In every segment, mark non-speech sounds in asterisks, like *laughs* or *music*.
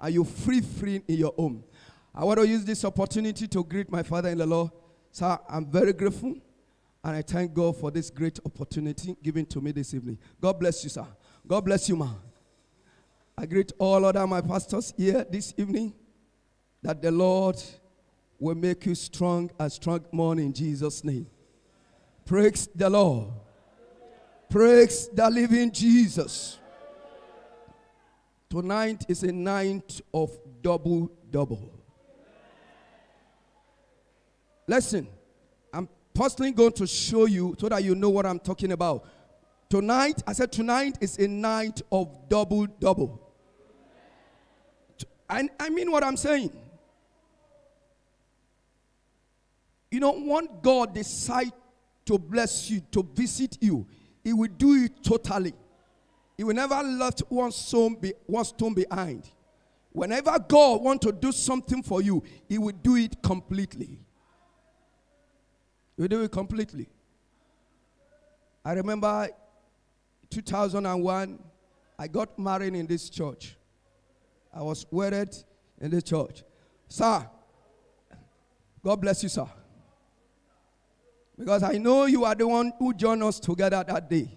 and you free free in your home. I want to use this opportunity to greet my father in the Lord. Sir, I'm very grateful and I thank God for this great opportunity given to me this evening. God bless you, sir. God bless you, ma. I greet all other my pastors here this evening that the Lord will make you strong and strong more in Jesus' name. Praise the Lord. Praise the living Jesus. Tonight is a night of double double. Listen, I'm personally going to show you so that you know what I'm talking about. Tonight, I said tonight is a night of double double. I, I mean what I'm saying. You know, when God decide to bless you, to visit you, He will do it totally. He will never left one stone, be, one stone behind. Whenever God want to do something for you, He will do it completely. He will do it completely. I remember 2001, I got married in this church. I was wedded in the church. Sir, God bless you, sir. Because I know you are the one who joined us together that day.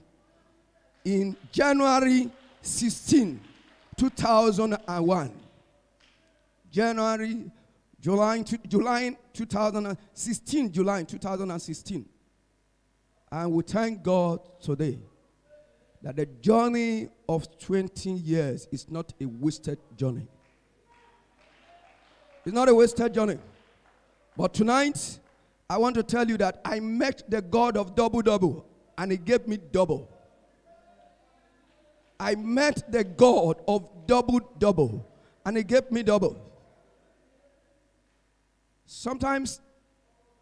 In January 16, 2001. January, July, July 2016, July 2016. And we thank God today that the journey of 20 years is not a wasted journey. It's not a wasted journey. But tonight, I want to tell you that I met the God of double double, and He gave me double. I met the God of double double, and He gave me double. Sometimes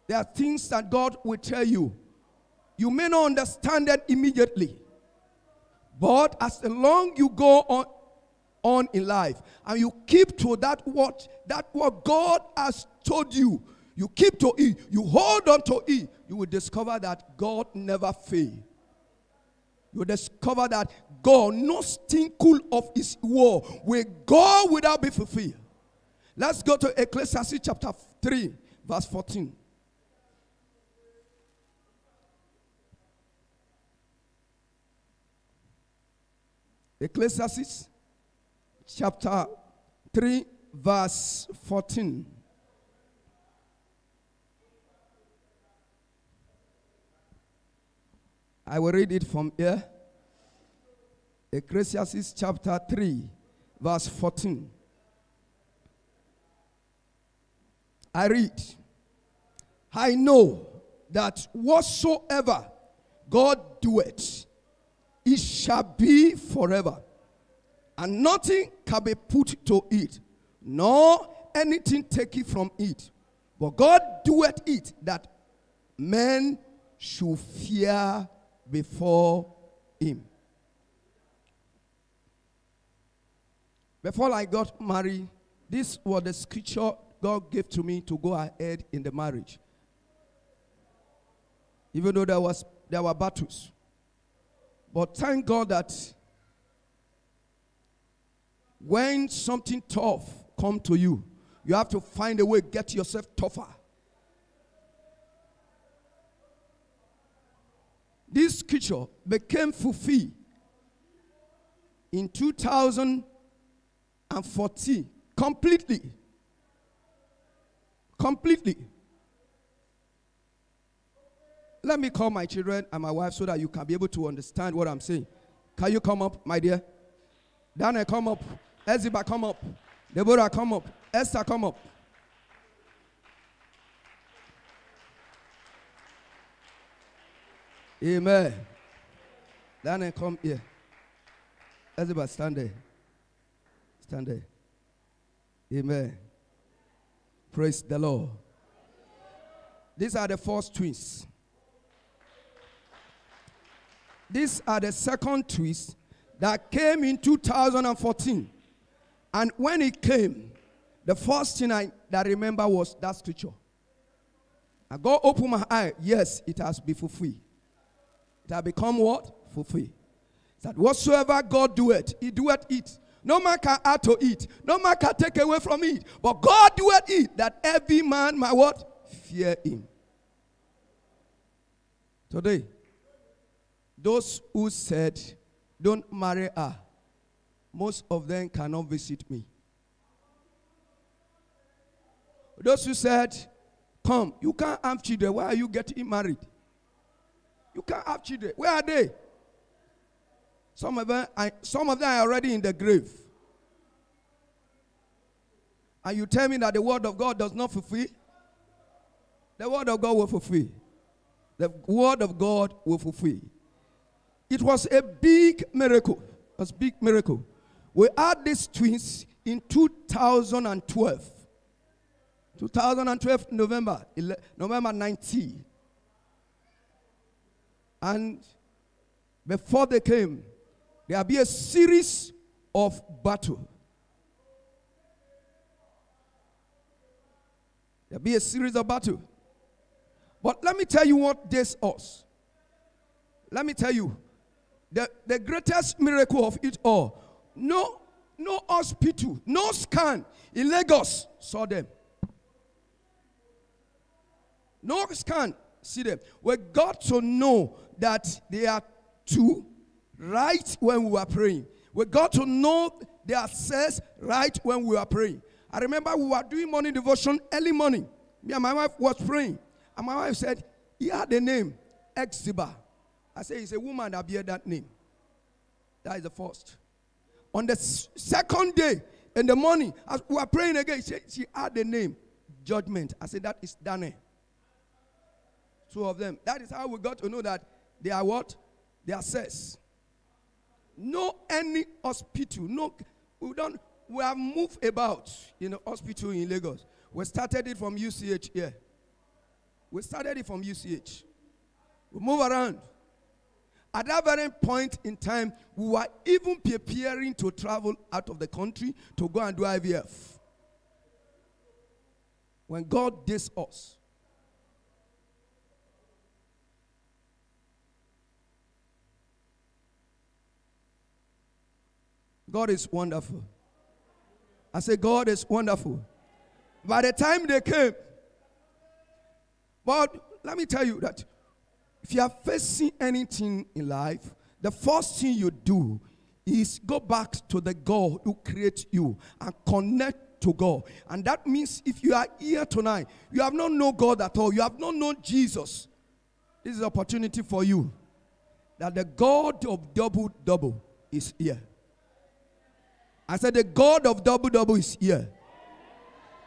there are things that God will tell you. You may not understand it immediately. But as long you go on, on in life and you keep to that what that what God has told you, you keep to it, you hold on to it, you will discover that God never fail. You discover that God, no stinkle of his word will go without be fulfilled. Let's go to Ecclesiastes chapter 3, verse 14. Ecclesiastes chapter 3, verse 14. I will read it from here. Ecclesiastes chapter 3, verse 14. I read, I know that whatsoever God doeth, it shall be forever, and nothing can be put to it, nor anything taken from it. But God doeth it that men should fear before him. Before I got married, this was the scripture God gave to me to go ahead in the marriage. Even though there was there were battles. But thank God that when something tough come to you, you have to find a way get yourself tougher. This scripture became fulfilled in 2014 completely. Completely. Let me call my children and my wife so that you can be able to understand what I'm saying. Can you come up, my dear? Dana, come up. Eziba, come up. Deborah, come up. Esther, come up. Amen. Dana, come here. Eziba, stand there. Stand there. Amen. Praise the Lord. These are the first twins. These are the second twins that came in 2014. And when it came, the first thing I that remember was that scripture. I go open my eye. Yes, it has been fulfilled. It has become what? Fulfilled. That whatsoever God doeth, He doeth it No man can add to it. No man can take away from it. But God doeth it that every man might what? Fear him. Today, those who said, don't marry her, most of them cannot visit me. Those who said, come, you can't have children. Why are you getting married? You can't have children. Where are they? Some of them, I, some of them are already in the grave. And you tell me that the word of God does not fulfill? The word of God will fulfill. The word of God will fulfill. It was a big miracle. It was a big miracle. We had these twins in 2012. 2012, November, November 19. And before they came, there'll be a series of battle. There'll be a series of battle. But let me tell you what this us. Let me tell you the, the greatest miracle of it all. No, no hospital, no scan in Lagos saw them. No scan see them. We got to know that they are two right when we were praying. We got to know their cells right when we were praying. I remember we were doing morning devotion early morning. Me and my wife was praying. And my wife said, he had the name Eziba. I said, it's a woman that bear that name. That is the first. On the second day, in the morning, as we were praying again, she, she had the name Judgment. I said, that is Daniel. Two of them. That is how we got to know that they are what? They are says. No any hospital. No, we don't. We have moved about in the hospital in Lagos. We started it from UCH here. We started it from UCH. We move around. At that very point in time, we were even preparing to travel out of the country to go and do IVF. When God did us, God is wonderful. I say, God is wonderful. By the time they came, but let me tell you that if you are facing anything in life, the first thing you do is go back to the God who created you and connect to God. And that means if you are here tonight, you have not known God at all, you have not known Jesus. This is opportunity for you that the God of double double is here. I said, The God of double double is here.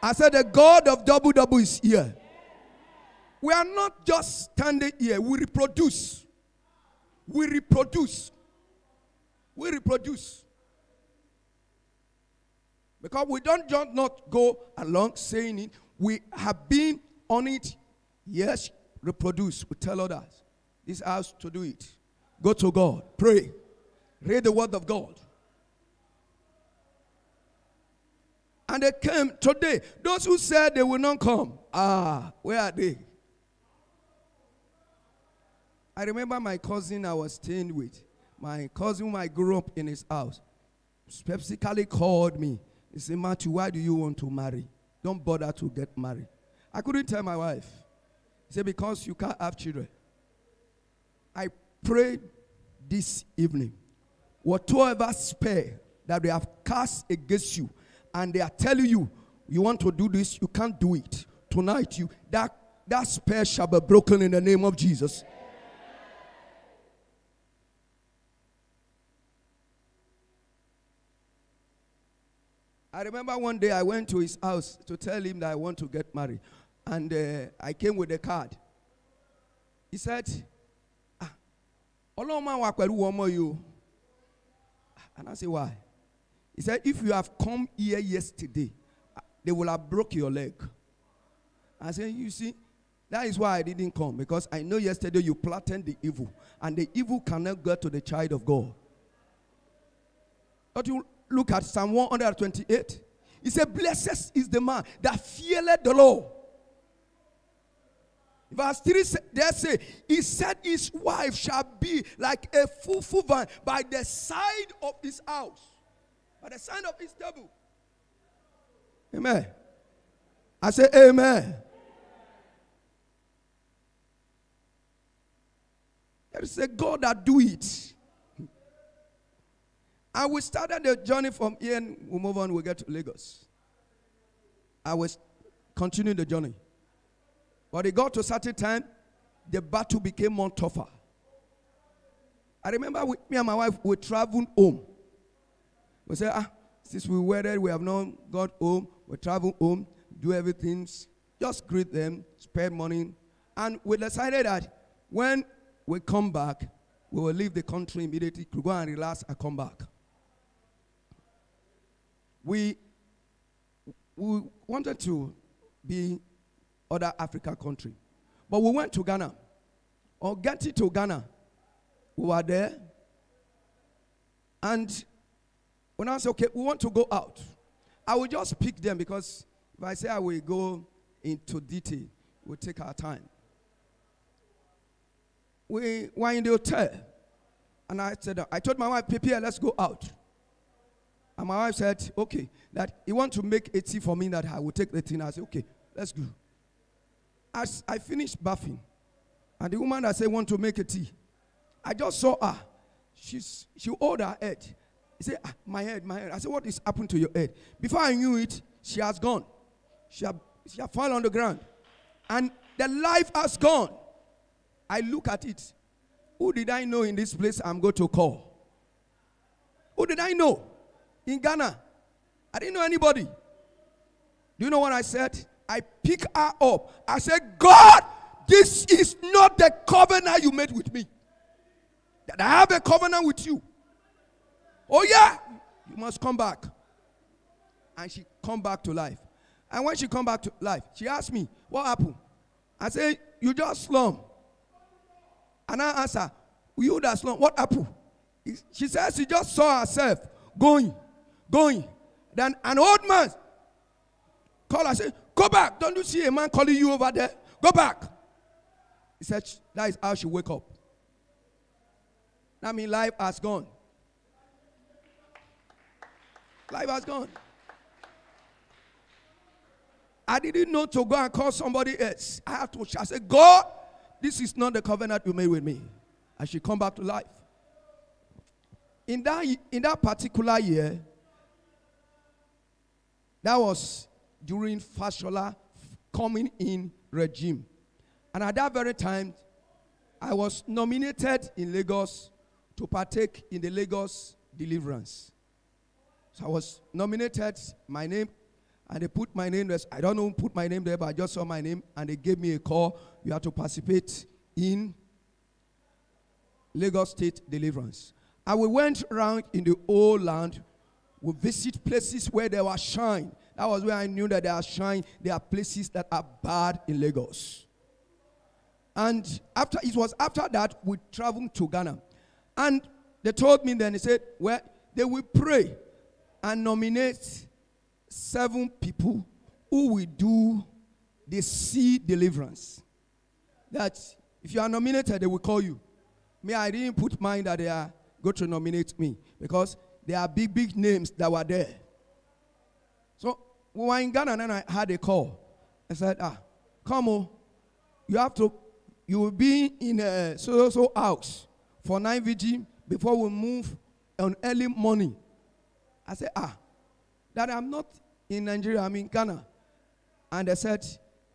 I said, The God of double double is here. We are not just standing here, we reproduce. We reproduce. We reproduce. Because we don't just not go along saying it, we have been on it. Yes, reproduce. We tell others. This house to do it. Go to God. Pray. Read the word of God. And they came today. Those who said they will not come, ah, where are they? I remember my cousin I was staying with. My cousin I grew up in his house specifically called me. He said, Matthew, why do you want to marry? Don't bother to get married. I couldn't tell my wife. He said, because you can't have children. I prayed this evening. Whatever spare that they have cast against you, and they are telling you, you want to do this, you can't do it. Tonight, you that that spell shall be broken in the name of Jesus. I remember one day I went to his house to tell him that I want to get married. And uh, I came with a card. He said, ah, you. And I said, why? He said, if you have come here yesterday, uh, they will have broke your leg. I said, you see, that is why I didn't come because I know yesterday you plotted the evil, and the evil cannot get to the child of God. But you look at Psalm 128. He said, Blessed is the man that feareth the Lord. Verse 3 they say, He said his wife shall be like a full vine by the side of his house. By the sign of his table. Amen. I say, Amen. There is a God that do it. And we started the journey from here and we move on, we get to Lagos. I was continuing the journey. But it got to a certain time, the battle became more tougher. I remember we, me and my wife, we traveled home. We say, ah, since we waited, we have not got home, we travel home, do everything, just greet them, spend money. And we decided that when we come back, we will leave the country immediately go and relax and come back. We, we wanted to be other African country. But we went to Ghana. Or getting to Ghana, we were there. And when I say, okay, we want to go out, I will just pick them because if I say I will go into detail, we'll take our time. We were in the hotel. And I said, I told my wife, prepare, let's go out. And my wife said, okay, that he want to make a tea for me that I will take the tea. I said, okay, let's go. As I finished bathing, and the woman that said want to make a tea, I just saw her. She's, she hold her head. He said, ah, my head, my head. I said, what is happened to your head? Before I knew it, she has gone. She have, she have fallen on the ground. And the life has gone. I look at it. Who did I know in this place I'm going to call? Who did I know in Ghana? I didn't know anybody. Do you know what I said? I pick her up. I said, God, this is not the covenant you made with me. That I have a covenant with you. Oh, yeah, you must come back. And she come back to life. And when she come back to life, she asked me, what happened? I said, you just slum. And I answer, you that slum, what happened? She says she just saw herself going, going. Then an old man called her, said, go back. Don't you see a man calling you over there? Go back. He said, that is how she wake up. That means life has gone. Life has gone. I didn't know to go and call somebody else. I had to. I said, God, this is not the covenant you made with me. I should come back to life. In that, in that particular year, that was during Fashola coming in regime. And at that very time, I was nominated in Lagos to partake in the Lagos deliverance. So I was nominated, my name, and they put my name there. I don't know who put my name there, but I just saw my name, and they gave me a call. You have to participate in Lagos State deliverance. And we went around in the old land. We visit places where there was shine. That was where I knew that there are shine. There are places that are bad in Lagos. And after it was after that we traveled to Ghana. And they told me then, they said, well, they will pray and nominate seven people who will do the sea deliverance. That if you are nominated, they will call you. Me, I didn't put mine that they are going to nominate me because there are big, big names that were there. So we were in Ghana and I had a call. I said, ah, come on. You have to, you will be in a so so house for 9 VG before we move on early morning. I said, ah, that I'm not in Nigeria, I'm in Ghana. And they said,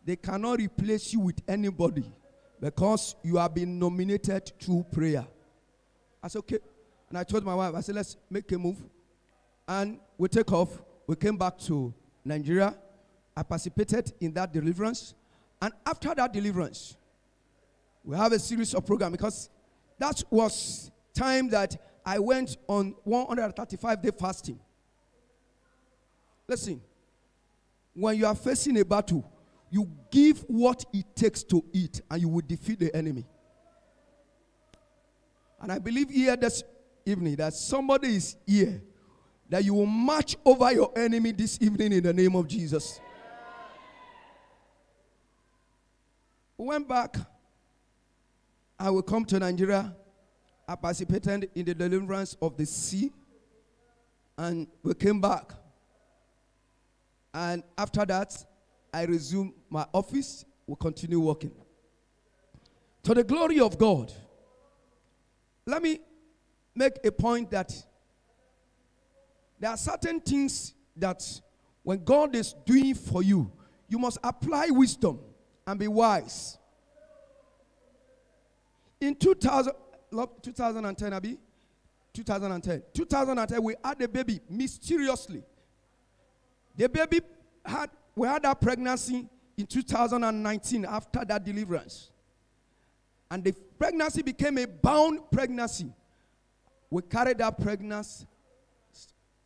they cannot replace you with anybody because you have been nominated through prayer. I said, okay. And I told my wife, I said, let's make a move. And we take off. We came back to Nigeria. I participated in that deliverance. And after that deliverance, we have a series of program because that was time that I went on 135 day fasting. Listen, when you are facing a battle, you give what it takes to eat and you will defeat the enemy. And I believe here this evening that somebody is here that you will march over your enemy this evening in the name of Jesus. We went back. I will come to Nigeria. I participated in the deliverance of the sea. And we came back. And after that, I resumed my office. We continue working. To the glory of God. Let me make a point that there are certain things that when God is doing for you, you must apply wisdom and be wise. In 2000, 2010, Abby, 2010, 2010, we had a baby mysteriously. The baby had, we had that pregnancy in 2019 after that deliverance. And the pregnancy became a bound pregnancy. We carried that pregnancy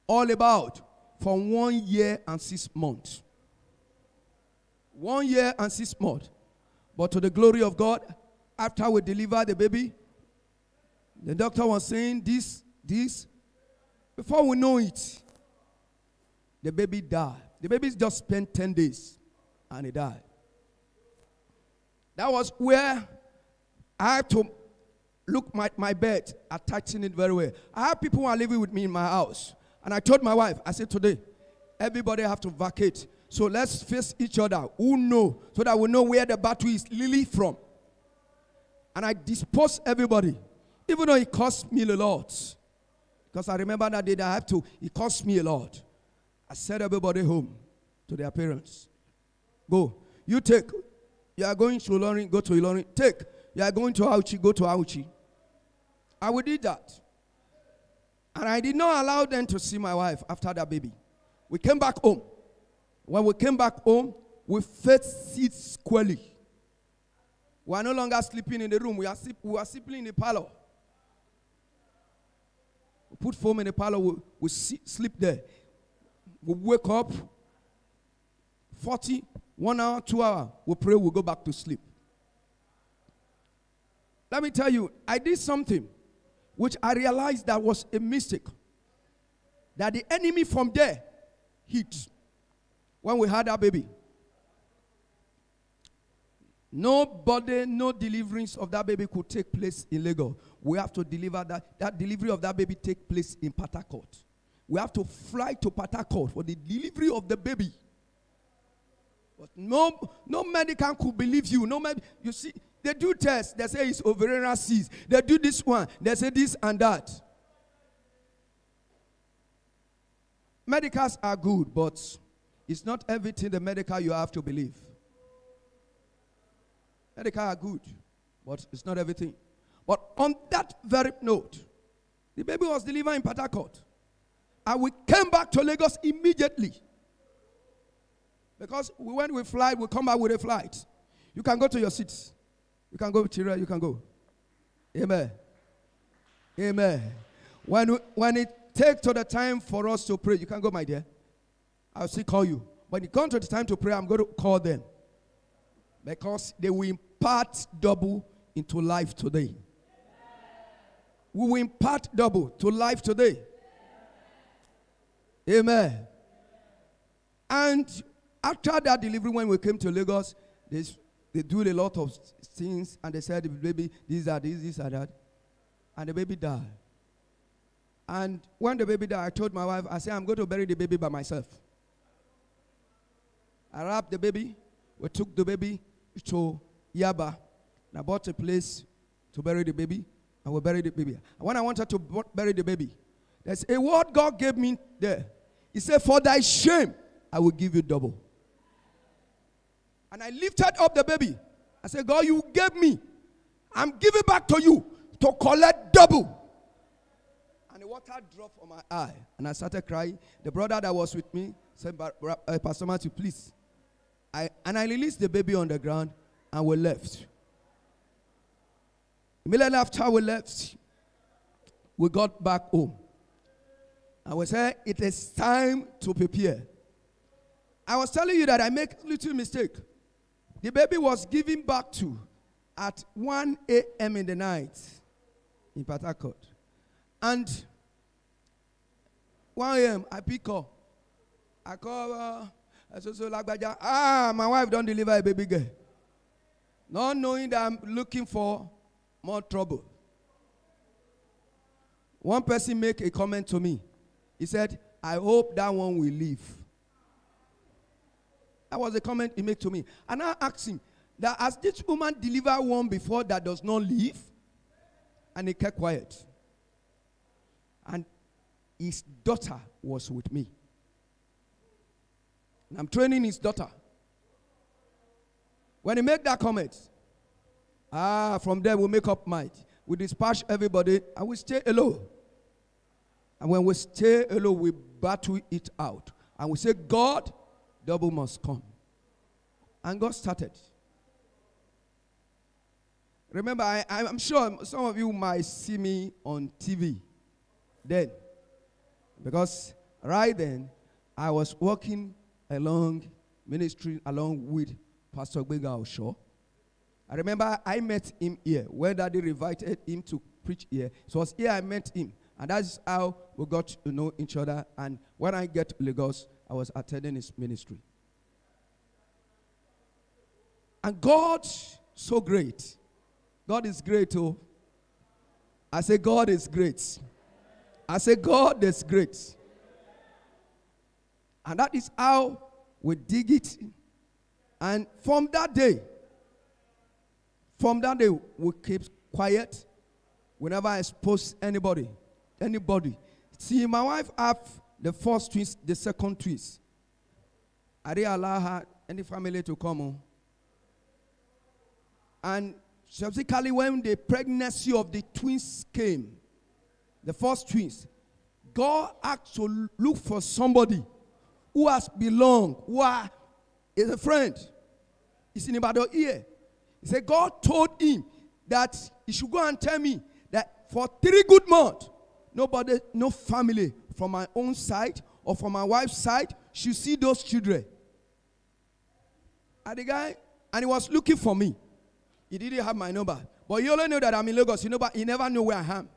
all about for one year and six months. One year and six months. But to the glory of God, after we delivered the baby, the doctor was saying this, this. Before we know it, the baby died. The baby just spent 10 days and he died. That was where I had to look my, my bed, attaching it very well. I have people who are living with me in my house. And I told my wife, I said, today, everybody have to vacate. So let's face each other. Who know? So that we know where the battle is really from. And I disposed everybody. Even though it cost me a lot. Because I remember that day that I have to, it cost me a lot. I sent everybody home to their parents. Go. You take. You are going to Ilorin, go to Ilorin. Take. You are going to Auchi, go to Auchi. I will do that. And I did not allow them to see my wife after that baby. We came back home. When we came back home, we faced it squarely. We are no longer sleeping in the room. We are, we are sleeping in the parlor. Put foam in the parlor. We, we sleep there. We wake up. 40, one hour, two hour. We pray. We go back to sleep. Let me tell you, I did something which I realized that was a mistake. That the enemy from there hit when we had our baby. Nobody, no deliverance of that baby could take place in Lagos. We have to deliver that. That delivery of that baby take place in Harcourt. We have to fly to Harcourt for the delivery of the baby. But no, no medical could believe you. No med- you see, they do tests. They say it's ovarian cyst. They do this one. They say this and that. Medicals are good, but it's not everything the medical you have to believe. Medical are good, but it's not everything. But on that very note, the baby was delivered in Harcourt. And we came back to Lagos immediately. Because we went with flight, we come back with a flight. You can go to your seats. You can go, Chira, you can go. Amen. Amen. When, we, when it takes to the time for us to pray, you can go, my dear. I'll still call you. When it comes to the time to pray, I'm going to call them. Because they will impart double into life today. We will impart double to life today. Amen. And after that delivery, when we came to Lagos, this they do a lot of things, and they said baby, this, that, this, this, and that. And the baby died. And when the baby died, I told my wife, I said, I'm going to bury the baby by myself. I wrapped the baby. We took the baby to Yaba. And I bought a place to bury the baby. And we buried the baby. And when I wanted to bury the baby, there's a word God gave me there. He said, For thy shame, I will give you double. And I lifted up the baby. I said, God, you gave me. I'm giving back to you to collect double. And the water dropped on my eye. And I started crying. The brother that was with me said, uh, Pastor Matthew, please. I, and I released the baby on the ground and we left. Immediately after we left, we got back home. And we said, it is time to prepare. I was telling you that I make little mistake. The baby was given back to at 1 a.m. in the night in Harcourt. And 1 a.m. I pick up. I call uh, uh, so, so like ah, my wife don't deliver a baby girl. Not knowing that I'm looking for more trouble. One person make a comment to me. He said, I hope that one will leave. That was the comment he made to me. And I asked him that has this woman delivered one before that does not leave? And he kept quiet. And his daughter was with me. And I'm training his daughter. When he make that comment, ah, from there we make up mind. We dispatch everybody and we stay alone. And when we stay alone, we battle it out. And we say, God, double must come. And God started. Remember, I, I'm sure some of you might see me on TV then. Because right then, I was working along ministry along with Pastor Gbega Osho. I remember I met him here when Daddy invited him to preach here. So it was here I met him. And that's how we got to know each other. And when I get to Lagos, I was attending his ministry. And God, so great. God is great, too. I say, God is great. I say, God is great. And that is how we dig it. And from that day, from that day, we keep quiet. We never expose anybody. Anybody. See, my wife have the first twins, the second twins. I didn't allow her, any family to come on. And subsequently, when the pregnancy of the twins came, the first twins, God had to look for somebody who has belonged, who are, is a friend. He's in a ear. He said, God told him that he should go and tell me that for three good months, nobody, no family from my own side or from my wife's side should see those children. And the guy, and he was looking for me. He didn't have my number. But he only knew that I'm in Lagos. You know, but he never knew where I am.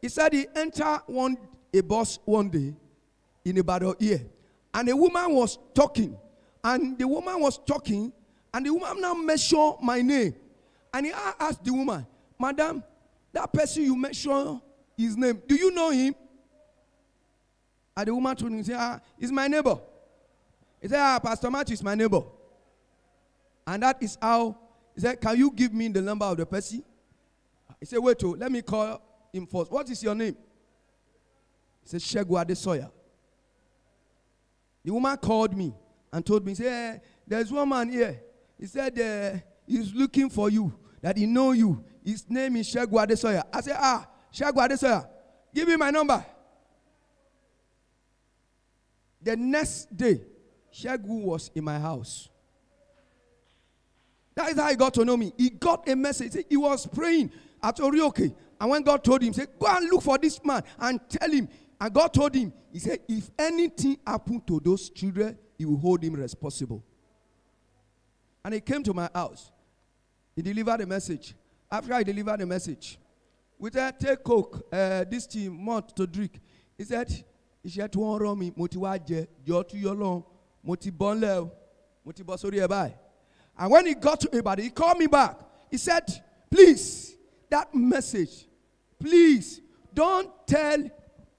He said he entered one a bus one day in a battle here. And a woman was talking. And the woman was talking. And the woman now mentioned my name. And he asked the woman, Madam, that person you mentioned his name, do you know him? And the woman told him, ah, he's my neighbor. He said, ah, Pastor Matthew is my neighbor. And that is how, he said, can you give me the number of the person? He said, wait, oh, let me call him first. What is your name? He said, Shegu Adesoya. The woman called me and told me, say, eh, there's one man here. He said uh, he's looking for you, that he know you. His name is Shegu Adesoya. I said, ah, Shegu Adesoya, give me my number. The next day, Shegu was in my house. That is how he got to know me. He got a message. He was praying at Orioke. And when God told him, say, go and look for this man and tell him. And God told him, he said, if anything happened to those children, he will hold him responsible. And he came to my house. He delivered a message. After I delivered the message, we said, take coke, uh, this team, month to drink. He said, iṣẹ́ tí wọ́n rán mi mo ti wá jẹ jọ tú yọ lọ́hùn mo ti. And when he got to Ibadan, he called me back. He said, please, that message, please don't tell,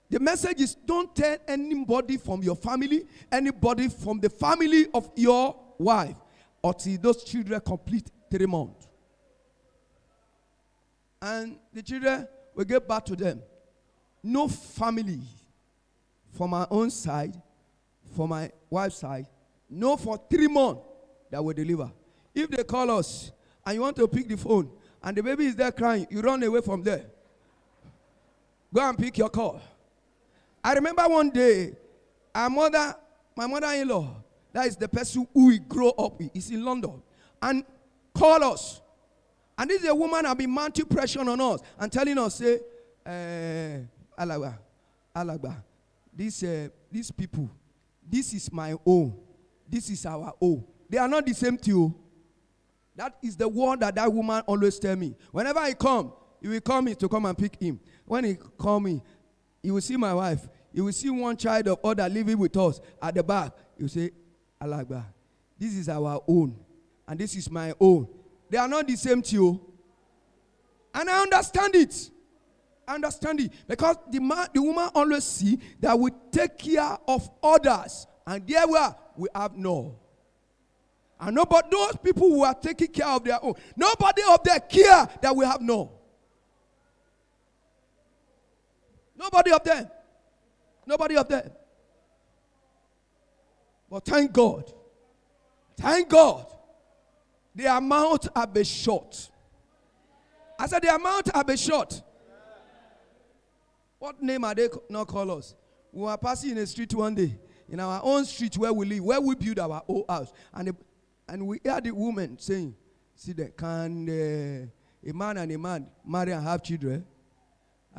the message is don't tell anybody from your family, anybody from the family of your wife, until those children complete three months. And the children will get back to them. No family from my own side, from my wife's side, no for three months that will deliver. If they call us and you want to pick the phone and the baby is there crying, you run away from there. Go and pick your call. I remember one day, our mother, my mother-in-law, that is the person who we grow up with, is in London, and call us. And this is a woman have been mounting pressure on us and telling us, say, eh, Alagba, Alagba, these, uh, these people, this is my own. This is our own. They are not the same to you. That is the word that that woman always tell me. Whenever I come, he will call me to come and pick him. When he call me, he will see my wife. You will see one child of other living with us at the back. You say, Alagba, this is our own. And this is my own. They are not the same to you. And I understand it. I understand it because the man, the woman always see that we take care of others, and there we are, we have no. And nobody, those people who are taking care of their own, nobody of their care that we have no. Nobody of them. Nobody of them. But thank God. Thank God. The amount have been short. I said the amount have been short. What name are they not call us? We were passing in a street one day, in our own street where we live, where we build our own house. And, the, and we heard the woman saying, See that, can uh, a man and a man marry and have children?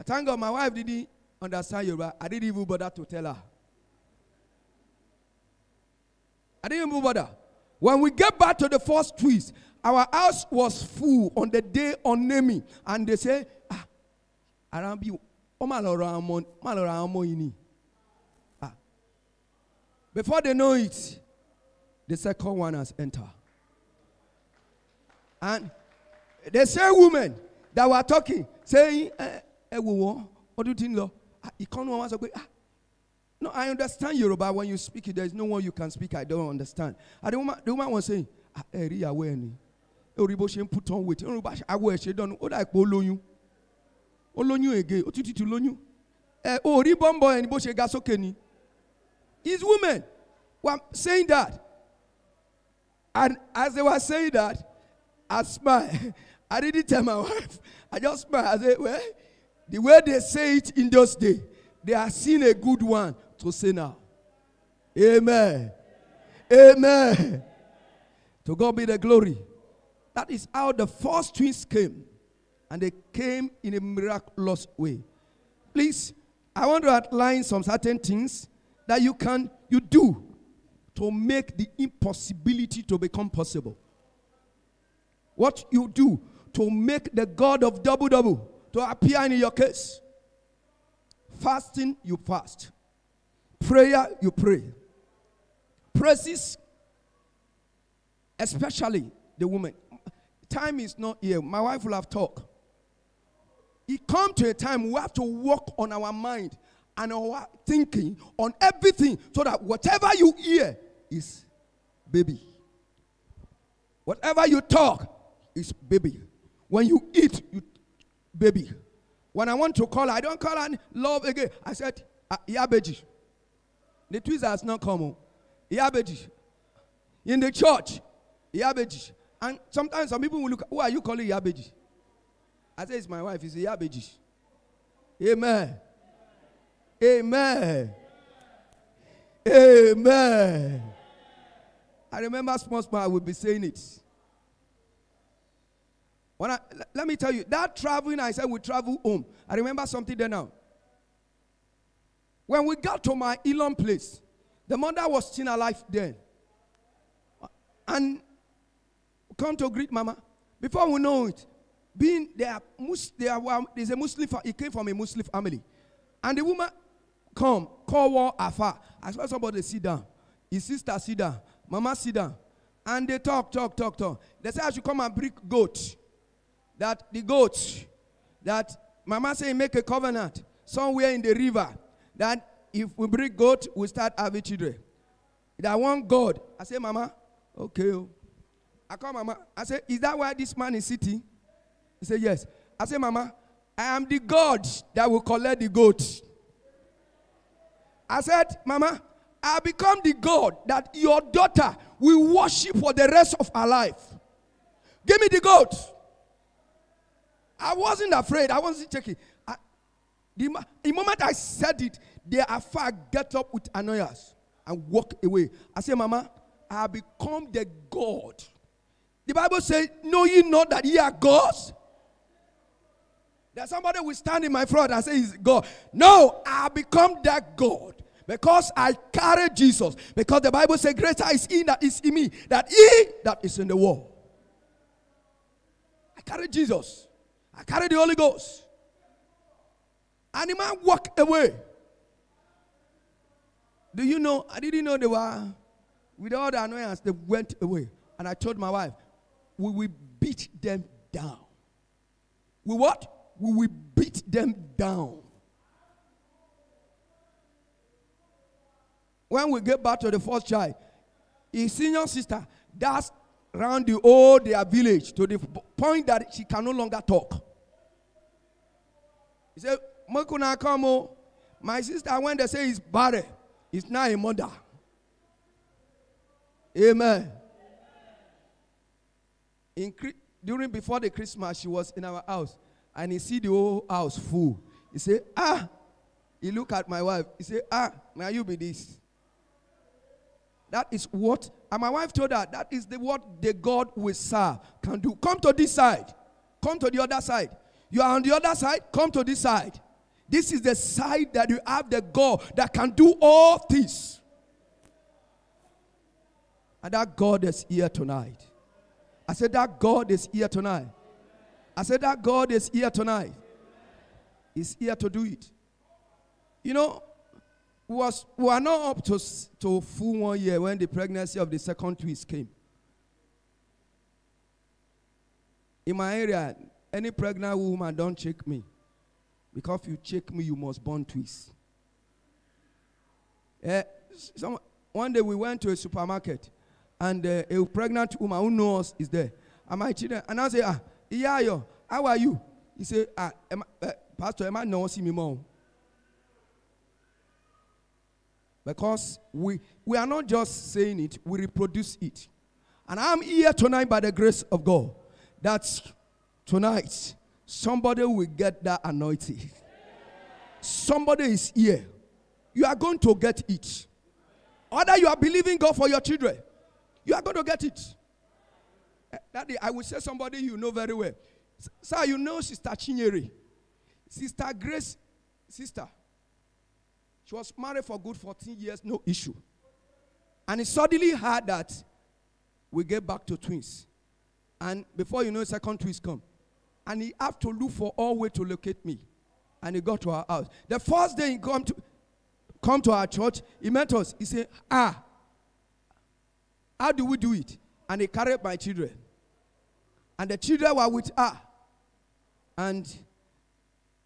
I thank God my wife didn't understand Yoruba. I didn't even bother to tell her. I didn't even bother. When we get back to the first twist, our house was full on the day of naming. And they say, ah, around lord, ah. Before they know it, the second one has entered. And the same woman that were talking, saying, eh, eh, what do you think, Lord? Ìkànnì wọn wá sọ pé, ah, no, I understand Yoruba. When you speak it, there's no one you can speak. I don't understand. And the woman, the woman was saying, ah, ẹ̀rí ìyàwó ẹ̀ ni. Orí bó ṣe ń put on weight. Orí bá àwọ̀ ẹ̀ ṣe dánú. Ó dà pé ó lóyún. Ó lóyún ègé. Ó títí tu lóyún. Ẹ orí bọ́m̀bọ̀ ẹ̀ ni bó ṣe ga sókè ni. His women were saying that. And as they were saying that, I smiled. *laughs* I didn't tell my *laughs* wife. I just smiled. I said, well, the way they say it in those days, they are seeing a good one to say now. Amen. Amen. To God be the glory. That is how the first twins came. And they came in a miraculous way. Please, I want to outline some certain things that you can you do to make the impossibility to become possible. What you do to make the God of double double to appear in your case. Fasting, you fast. Prayer, you pray. Praises, especially the woman. Time is not here. My wife will have talk. It come to a time we have to work on our mind and our thinking on everything so that whatever you hear is baby. Whatever you talk is baby. When you eat, you baby. When I want to call her, I don't call her love again. I said, ah, Yabeji. The twist has not come. Oh. Yabeji. In the church, Yabeji. And sometimes some people will look, who are you calling Yabeji? I say, it's my wife. It's Yabeji. Amen. Amen. Amen. I remember small small I would be saying it. When I, let me tell you, that traveling, I said we travel home. I remember something there now. When we got to my Elon place, the mother was still alive then. And come to greet mama. Before we know it, being there, there there's a Muslim, he came from a Muslim family. And the woman come, call war afar. I saw somebody sit down. His sister sit down. Mama sit down. And they talk, talk, talk, talk. They say I should come and bring goat that the goats, that Mama say make a covenant somewhere in the river that if we bring goat, we start having children. That one God. I say, Mama, okay. Oh. I call Mama. I say, is that why this man is sitting? He said, yes. I say, Mama, I am the God that will collect the goat. I said, Mama, I become the God that your daughter will worship for the rest of her life. Give me the goat. I wasn't afraid. I wasn't checking. I, the, the moment I said it, they are far get up with annoyance and walk away. I say, Mama, I have become the God. The Bible says, Know ye not that ye are gods? That somebody will stand in my front and say, He's God. No, I become that God because I carry Jesus. Because the Bible says, Greater is he that is in me, that he that is in the world. I carry Jesus. I carry the Holy Ghost. And the man walked away. Do you know? I didn't know they were, with all the annoyance, they went away. And I told my wife, we will beat them down. We what? we will beat them down. When we get back to the first child, his senior sister that's around the whole their village to the point that she can no longer talk. He said, Makuna come, oh. my sister, when they say he's buried, is not a mother. Amen. In, during before the Christmas, she was in our house, and he see the whole house full. He said, Ah, he look at my wife. He said, Ah, now you be this. That is what, and my wife told her, that is the what the God we serve can do. Come to this side. Come to the other side. You are on the other side, come to this side. This is the side that you have the God that can do all things. And that God is here tonight. I said, That God is here tonight. I said, That God is here tonight. He's here to do it. You know, we, was, we are not up to, to full one year when the pregnancy of the second twist came. In my area, any pregnant woman don't check me. Because if you check me, you must born twins. Eh, some, one day we went to a supermarket and uh, a pregnant woman who knows is there. And my children, and I say, ah, yeah, how are you? He said, ah, am, uh, Pastor, am I not see me mom? Because we, we are not just saying it, we reproduce it. And I'm here tonight by the grace of God that tonight somebody will get that anointing. Somebody is here. You are going to get it. Other you are believing God for your children. You are going to get it. Eh, Daddy, I will say somebody you know very well. Sir, you know Sister Chinyere. Sister Grace, sister. She was married for good 14 years, no issue. And he suddenly heard that we get back to twins. And before you know, second twins come. And he have to look for all way to locate me. And he got to our house. The first day he come to come to our church, he met us. He said, Ah, how do we do it? And he carried my children. And the children were with her. And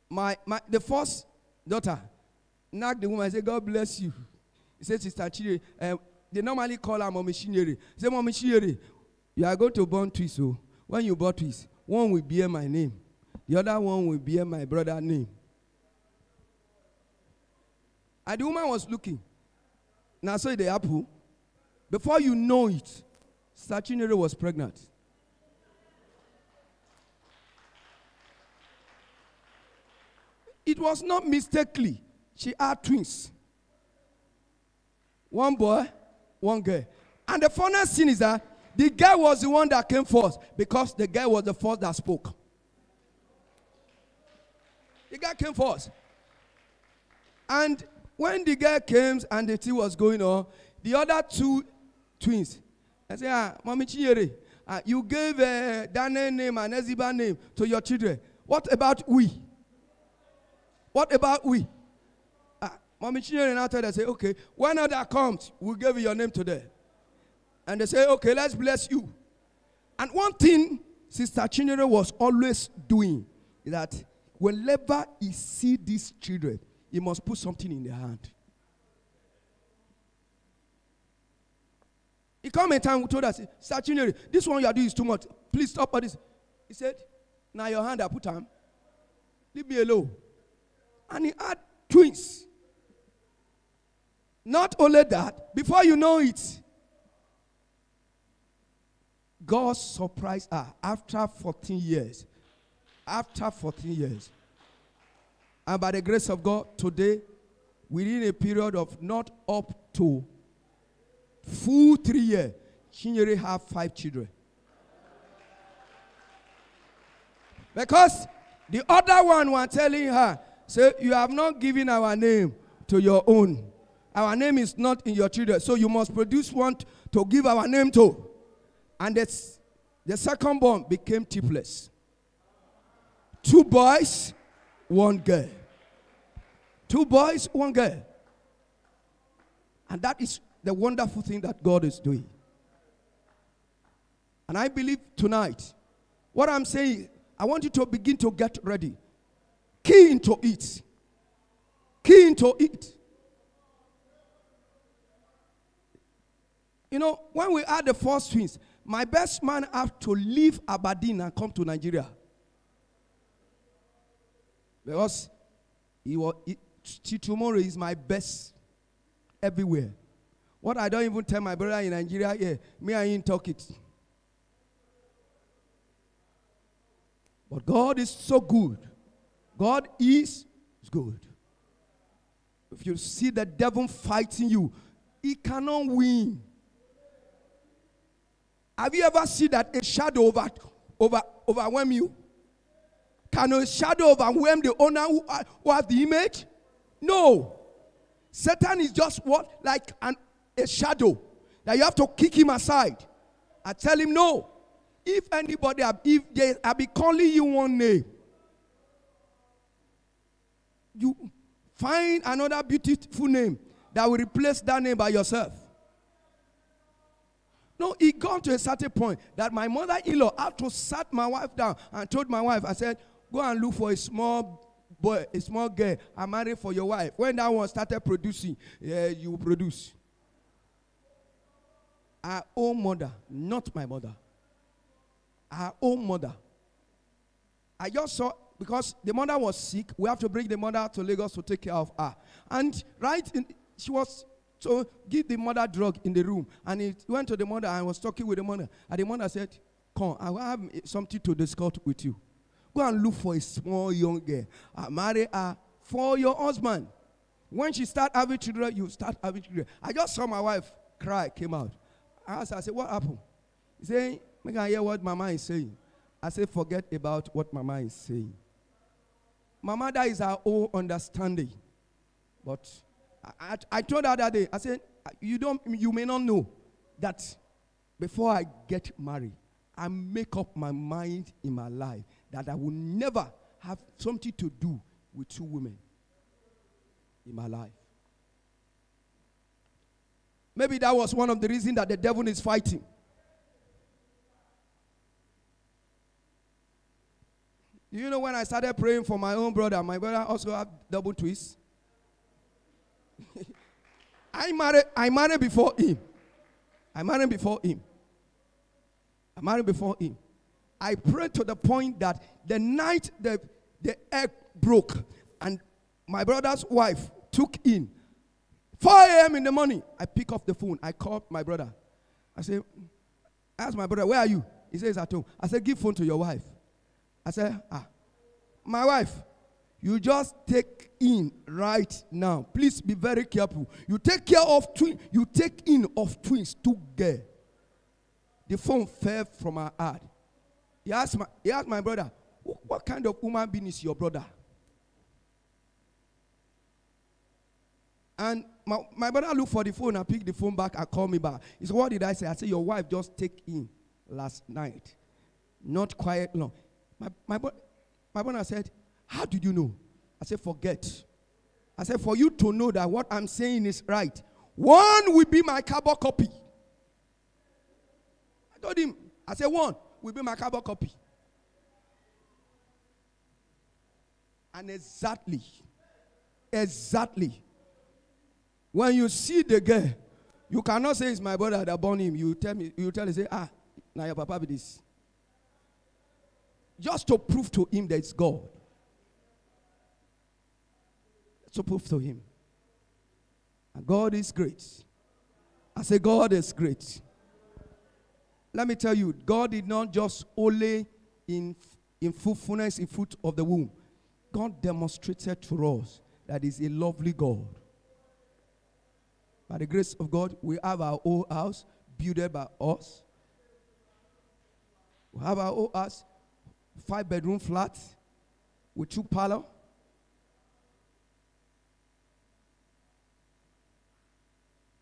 my, my the first daughter, knocked the woman and said, God bless you. He said, Sister Chire, uh, they normally call her Mommy Shinyere. He said, Mommy Shinyere, you are going to born twins. So when you born twins, one will bear my name, the other one will bear my brother's name. And the woman was looking. Now, so the apple. Before you know it, Sachinere was pregnant. It was not mistakenly. She had twins. One boy, one girl. And the funniest thing is that the guy was the one that came first because the guy was the first that spoke. The guy came first. And when the guy came and the thing was going on, the other two twins, I said, ah, Mommy Chinyere, uh, you gave uh, Daniel name and Eziba name to your children. What about we? What about we? Mommy Chinyere now told say, okay, when that comes, we'll give you your name today. And they say, okay, let's bless you. And one thing Sister Chinyere was always doing is that whenever he see these children, he must put something in their hand. He come a time, we told us, Sister Chinyere, this one you are doing is too much. Please stop all this. He said, now your hand I put on. Leave me alone. And he had twins. Not only that, before you know it, God surprised her after 14 years. After 14 years. And by the grace of God, today, within a period of not up to full three years, Chinyere have five children. Because the other one was telling her, say, you have not given our name to your own. Our name is not in your children. So you must produce one to give our name to. And that's, the second born became triplets. Two boys, one girl. Two boys, one girl. And that is the wonderful thing that God is doing. And I believe tonight, what I'm saying, I want you to begin to get ready. Key into it. Key into it. You know, when we had the first twins, my best man have to leave Aberdeen and come to Nigeria. Because he was, he, tomorrow is my best everywhere. What I don't even tell my brother in Nigeria, yeah, me I him talk it. But God is so good. God is good. If you see the devil fighting you, he cannot win. Have you ever seen that a shadow over, over, overwhelm you? Can a shadow overwhelm the owner who, uh, who has the image? No. Satan is just what? Like an, a shadow that you have to kick him aside. I tell him no. If anybody, if they have be calling you one name, you find another beautiful name that will replace that name by yourself. No, it got to a certain point that my mother-in-law had to sat my wife down and told my wife, I said, go and look for a small boy, a small girl, I married for your wife. When that one started producing, yeah, you produce. Our own mother, not my mother. Our own mother. I just saw because the mother was sick, we have to bring the mother to Lagos to take care of her. And right in, she was so give the mother drug in the room. And he went to the mother and was talking with the mother. And the mother said, Come, I have something to discuss with you. Go and look for a small young girl. I marry her for your husband. When she start having children, you start having children. I just saw my wife cry, came out. I asked her, I said, What happened? He said, Make I hear what mama is saying. I said, Forget about what mama is saying. My mother is our own understanding. But I, I, told her that day, I said, you, don't, you may not know that before I get married, I make up my mind in my life that I will never have something to do with two women in my life. Maybe that was one of the reasons that the devil is fighting. You know, when I started praying for my own brother, my brother also had double twists. *laughs* I married, I married before him. I married before him. I married before him. I prayed to the point that the night the, the egg broke and my brother's wife took in 4 a.m. in the morning. I pick up the phone. I called my brother. I said, ask my brother, where are you? He says at home. I said, give phone to your wife. I said, ah, my wife, you just take in right now. Please be very careful. You take care of twins. You take in of twins together. The phone fell from her heart. He asked my, he asked my brother, what kind of woman being is your brother? And my, my brother looked for the phone and picked the phone back and called me back. He said, What did I say? I said, Your wife just take in last night. Not quiet long. My, my, my brother said, how did you know? I said, Forget. I said, For you to know that what I'm saying is right, one will be my carbon copy. I told him, I said, One will be my carbon copy. And exactly, exactly, when you see the girl, you cannot say it's my brother that born him. You tell me, you tell me, say, ah, now your papa be this. Just to prove to him that it's God to prove to him. And God is great. I say, God is great. Let me tell you, God did not just only in, in fruitfulness, in fruit of the womb. God demonstrated to us that He's a lovely God. By the grace of God, we have our own house built by us. We have our own house, five bedroom flat with two parlor.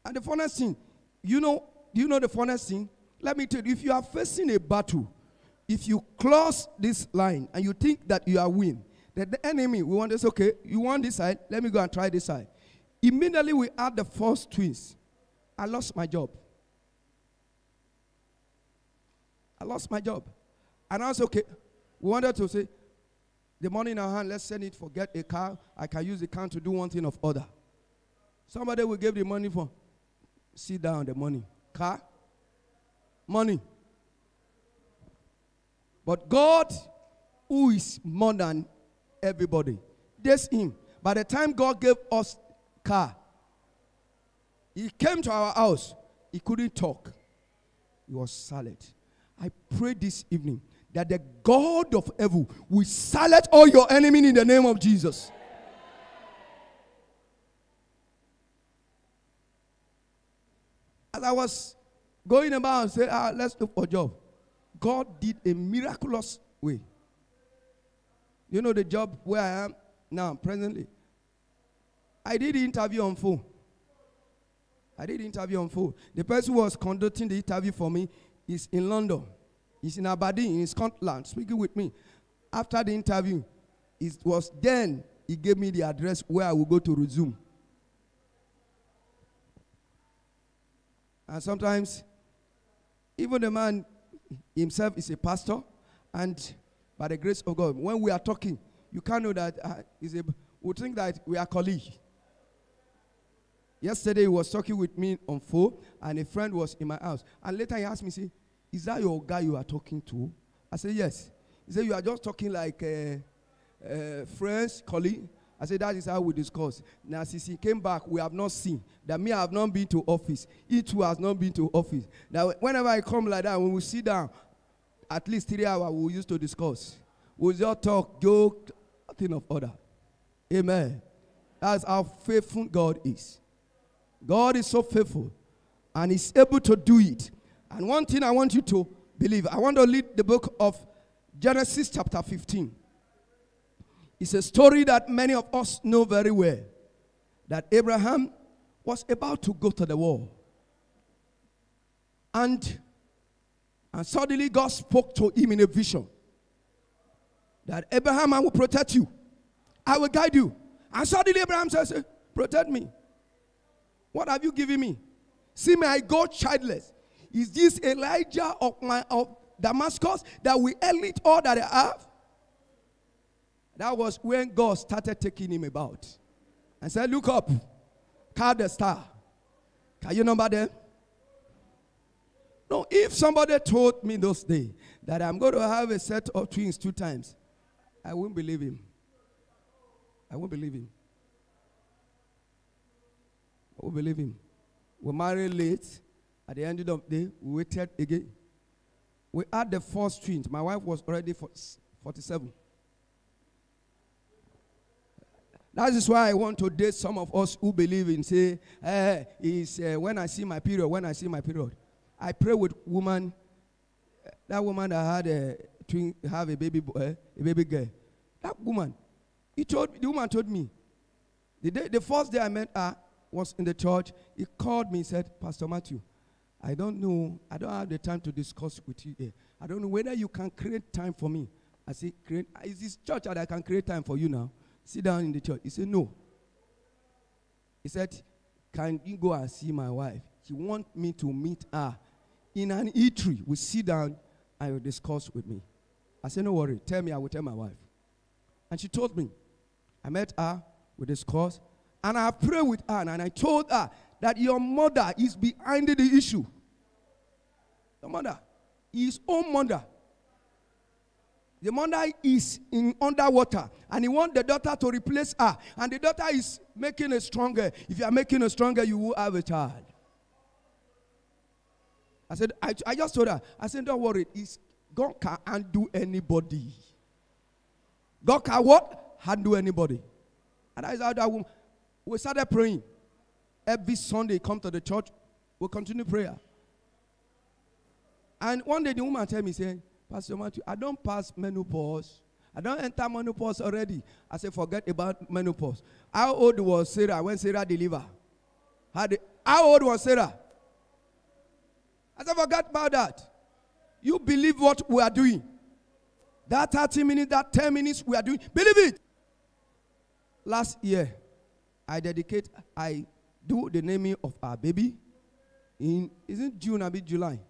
And the funniest thing, you know, do you know the funniest thing? Let me tell you, if you are facing a battle, if you cross this line and you think that you are winning, that the enemy we want this, okay, you want this side, let me go and try this side. Immediately we add the first twins. I lost my job. I lost my job. And I was okay. We wanted to say, the money in our hand, let's send it for get a car. I can use the car to do one thing of other. Somebody will give the money for sit down the money. Car? Money. But God, who is more than everybody, this him. By the time God gave us car, he came to our house. He couldn't talk. He was silent. I pray this evening that the God of heaven will silence all your enemies in the name of Jesus. As I was going about and said, ah, let's look for a job, God did a miraculous way. You know the job where I am now, presently. I did the interview on phone. I did the interview on phone. The person who was conducting the interview for me is in London. He's in Aberdeen, in Scotland, speaking with me. After the interview, it was then he gave me the address where I will go to resume. And sometimes, even the man himself is a pastor, and by the grace of God, when we are talking, you can't know that uh, a, we think that we are colleagues. Yesterday, he was talking with me on phone, and a friend was in my house. And later, he asked me, "Say, is that your guy you are talking to?" I said, "Yes." He said, "You are just talking like uh, uh, friends, colleague." I said, "That is how we discuss." Now, since he came back, we have not seen that me. I have not been to office. He too has not been to office. Now, whenever I come like that, when we sit down, at least three hours we used to discuss. We just talk, joke, nothing of order. Amen. That's how faithful God is. God is so faithful and He's able to do it. And one thing I want you to believe I want to read the book of Genesis, chapter 15. It's a story that many of us know very well that Abraham was about to go to the war. And, and suddenly God spoke to him in a vision that Abraham, I will protect you, I will guide you. And suddenly Abraham says, eh, Protect me. What have you given me? See me, I go childless. Is this Eliezer of my of Damascus that will elite all that I have? That was when God started taking him about. And said, Look up, count the star. Can you number them? No, if somebody told me those days that I'm going to have a set of twins two times, I won't believe him. I won't believe him. We believe him. We married late. At the end of the day, we waited again. We had the first twins. My wife was already 47. That is why I want to date some of us who believe in say, eh, is uh, when I see my period, when I see my period. I pray with woman, that woman that had a twin, have a baby boy, eh, a baby girl. That woman, he told the woman told me, the day, the first day I met her, was in the church, he called me and said, Pastor Matthew, I don't know, I don't have the time to discuss with you here. I don't know whether you can create time for me. I said, create, is this church that I can create time for you now? Sit down in the church. He said, no. He said, can you go and see my wife? He want me to meet her in an eatery. We sit down and you discuss with me. I said, no worry. Tell me, I will tell my wife. And she told me. I met her. We discussed. And I prayed with her and I told her that your mother is behind the issue. The mother, his own mother. The mother is in underwater and he wants the daughter to replace her. And the daughter is making a stronger. If you are making a stronger, you will have a child. I said, I, I just told her, I said, don't worry, it's, God can undo anybody. God can what? Handle anybody. And I said, that woman, we started praying. Every Sunday, come to the church, we'll continue prayer. And one day the woman tell me, say, Pastor Matthew, I don't pass menopause. I don't enter menopause already. I said, forget about menopause. How old was Sarah when Sarah delivered? How, old was Sarah? I said, forget about that. You believe what we are doing. That 30 minutes, that 10 minutes we are doing. Believe it. Last year, I dedicate, I do the naming of our baby in, isn't June, a bit July?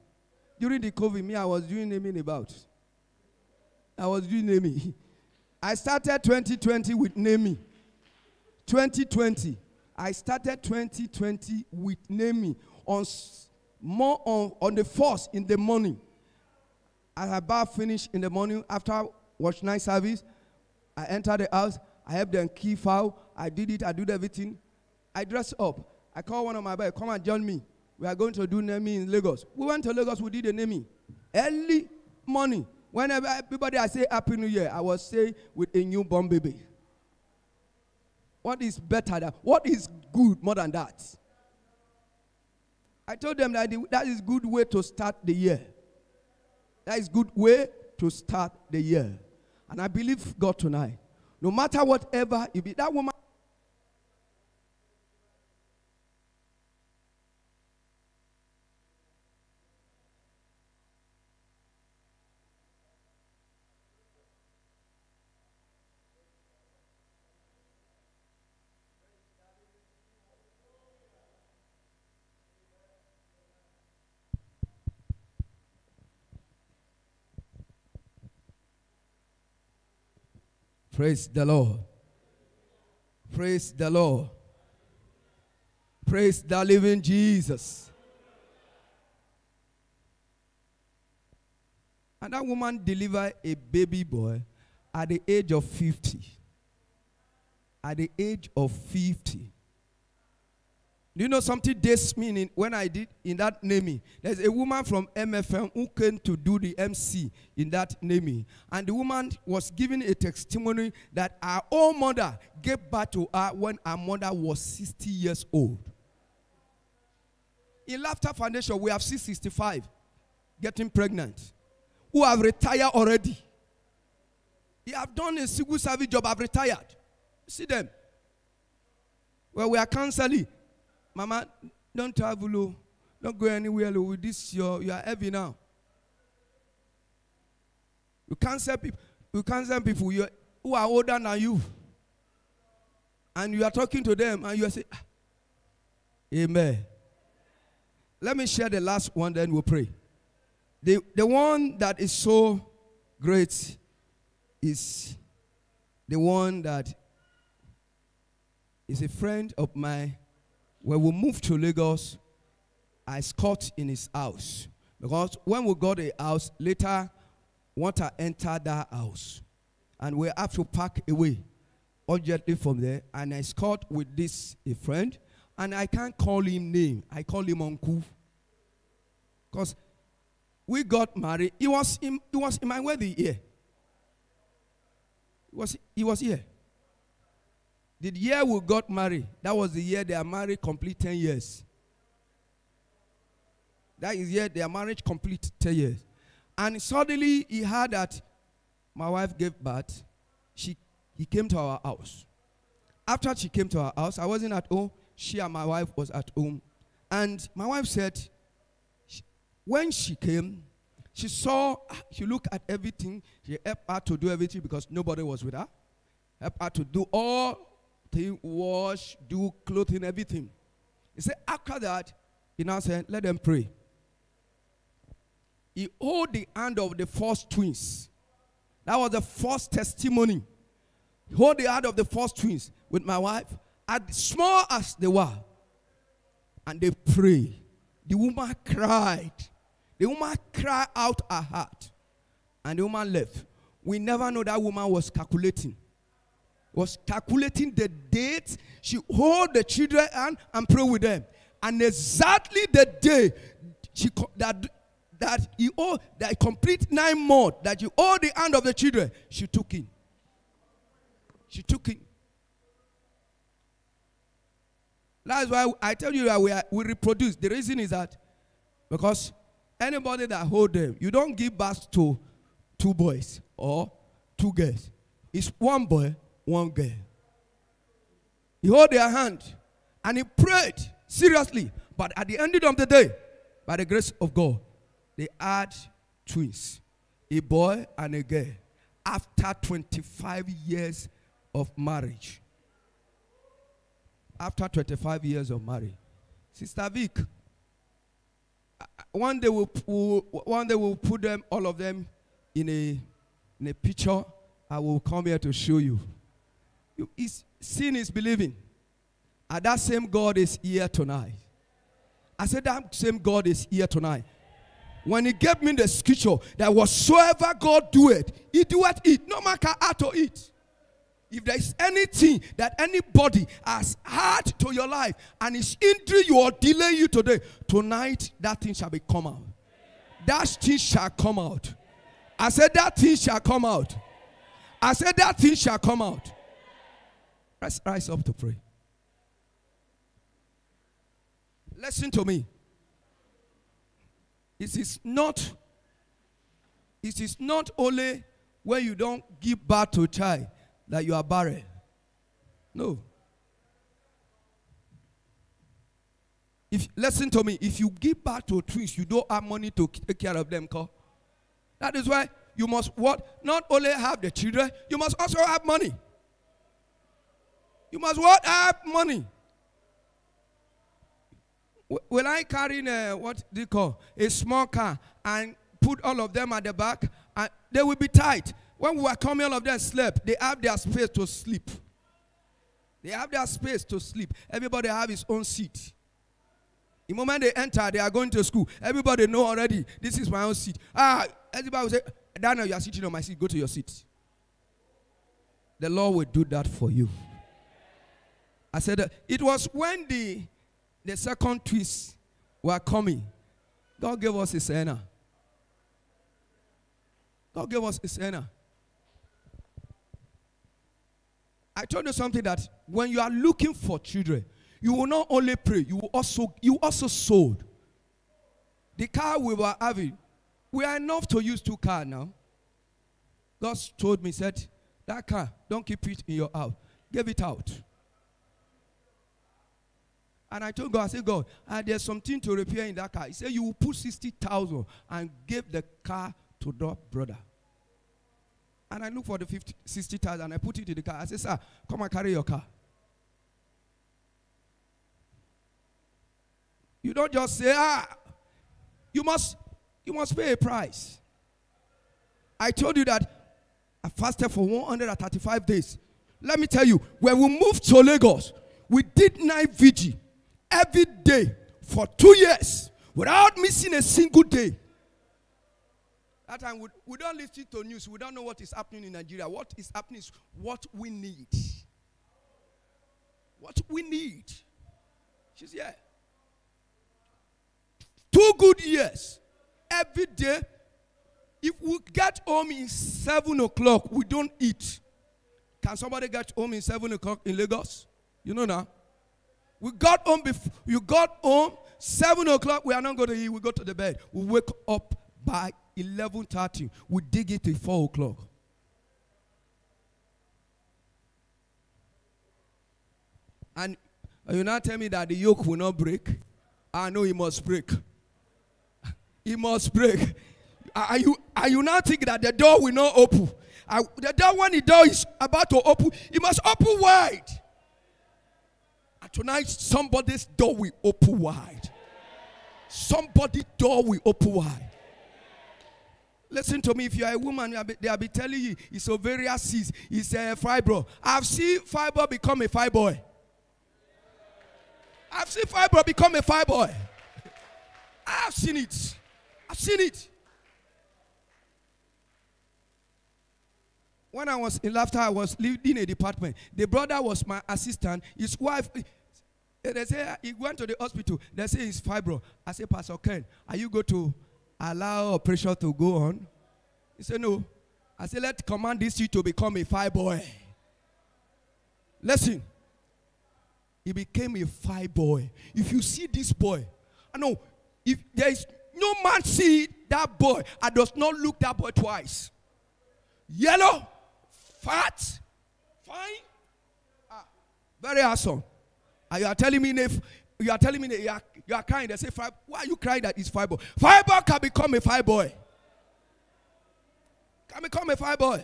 During the COVID, me, I was doing naming about. I was doing naming. *laughs* I started 2020 with Nemi. 2020. I started 2020 with Nemi on more on, on the first in the morning. I about finished in the morning after watch night service. I entered the house. I helped them key file. I did it. I did everything. I dressed up. I called one of my boys, come and join me. We are going to do Nemi in Lagos. We went to Lagos. We did the Nemi early morning. Whenever everybody I say Happy New Year, I was say with a newborn baby. What is better than what is good more than that? I told them that the- that is good way to start the year. That is good way to start the year. And I believe God tonight. No matter whatever it be, that woman. Praise the Lord. Praise the Lord. Praise the living Jesus. And that woman delivered a baby boy at the age of 50. At the age of 50. Do you know something this meaning when I did in that naming? There's a woman from MFM who came to do the MC in that naming. And the woman was giving a testimony that our own mother gave birth to her when our mother was 60 years old. In Laughter Foundation, we have 665 getting pregnant who have retired already. They have done a civil service job, have retired. See them. Well, we are counseling. Mama, don't travel, oh. don't go anywhere oh, with this. You're, you are heavy now. You can't cancel people. You can't cancel people who are older than you, and you are talking to them, and you are saying, "Ah, "Amen." Let me share the last one, then we'll pray. The the one that is so great is the one that is a friend of mine when we moved to Lagos, I scout in his house. Because when we got a house, later, want to enter that house. And we have to pack away urgently from there. And I scout with this a friend. And I can't call him name. I call him uncle. Because we got married. He was in, he was in my wedding year. He was, he was here. The year we got married, that was the year they are married complete 10 years. That is year their marriage complete 10 years. And suddenly he heard that my wife gave birth. She, he came to our house. After she came to our house, I wasn't at home. She and my wife was at home. And my wife said, she- when she came, she saw, she looked at everything. She helped her to do everything because nobody was with her. Help her to do all thing, wash, do clothing, everything. He said, after that, he now said, let them pray. He hold the hand of the first twins. That was the first testimony. He hold the hand of the first twins with my wife, as small as they were. And they pray. The woman cried. The woman cried out her heart. And the woman left. We never know that woman was calculating was calculating the date she hold the children hand and pray with them. And exactly the day she that that he owed that complete nine months that you hold the hand of the children she took in she took in that's why i tell you that we, are, we reproduce. The reason is that because anybody that hold them you don't give birth to two boys or two girls. It's one boy one girl. He hold their hand and he prayed seriously. But at the end of the day, by the grace of God, they had twins, a boy and a girl, after 25 years of marriage. After 25 years of marriage. Sister Vic, one day we'll, we'll, one day we'll put them, all of them, in a, in a picture I will come here to show you. Is, sin is believing. And that same God is here tonight. I said that same God is here tonight. When he gave me the scripture that whatsoever God do it, he do it, no matter how to it. If there is anything that anybody has had to your life and is hindering you or delaying you today, tonight that thing shall be come out. That thing shall come out. I said that thing shall come out. I said that thing shall come out. Let's rise up to pray. Listen to me. It is not, it is not only when you don't give birth to a child that you are barren. No. If listen to me, if you give birth to twins, you don't have money to take care of them, call. That is why you must what? Not only have the children, you must also have money. You must what? Have money. Will I carry a, what you call a small car and put all of them at the back and they will be tight. When we are coming, all of them slept. They have their space to sleep. They have their space to sleep. Everybody have his own seat. The moment they enter, they are going to school. Everybody know already. This is my own seat. Ah, everybody will say, Daniel, you are sitting on my seat. Go to your seat. The Lord will do that for you. I said, it was when the the second twist were coming. God gave us a sinner. God gave us a sinner. I told you something that when you are looking for children, you will not only pray, you will also you also sold. The car we were having, we are enough to use two cars now. God told me, said, that car, don't keep it in your house. Give it out. And I told God, I said, God, uh, there's something to repair in that car. He said, You will put 60,000 and give the car to that brother. And I look for the 50, 60,000 and I put it in the car. I said, Sir, come and carry your car. You don't just say, ah, you must, you must pay a price. I told you that I fasted for 135 days. Let me tell you, when we moved to Lagos, we did night vigil every day for two years without missing a single day. That time we, we don't listen to news. We don't know what is happening in Nigeria. What is happening is what we need. What we need. She's here. Two good years. Every day. If we get home in seven o'clock, we don't eat. Can somebody get home in seven o'clock in Lagos? You know now. We got home before you got home, seven o'clock. We are not going to eat. We go to the bed. We wake up by eleven thirty. We dig it till four o'clock. And uh, you now tell me that the yoke will not break. I know it must break. *laughs* It must break. Are you are you now thinking that the door will not open? the door when the door is about to open, it must open wide tonight, somebody's door will open wide. Somebody's door will open wide. Listen to me. If you are a woman, they will be telling you it's ovarian cyst, it's a fibro. I've seen fibro become a fibroid. I've seen fibro become a fibroid. I've seen it. I've seen it. When I was in laughter, I was leading a department. The brother was my assistant. His wife, they say he went to the hospital. They say it's fibro. I say, Pastor Ken, are you going to allow operation to go on? He said, No. I said, Let command this you to become a fibroid. Listen. He became a fibroid. If you see this boy, I know if there is no man see that boy and does not look that boy twice. Yellow, fat, fine, ah, very awesome. And you are telling me if you are telling me you are, you are crying. They say, why are you crying that it's fiber? Fiber can become a fibroid. Can become a fibroid.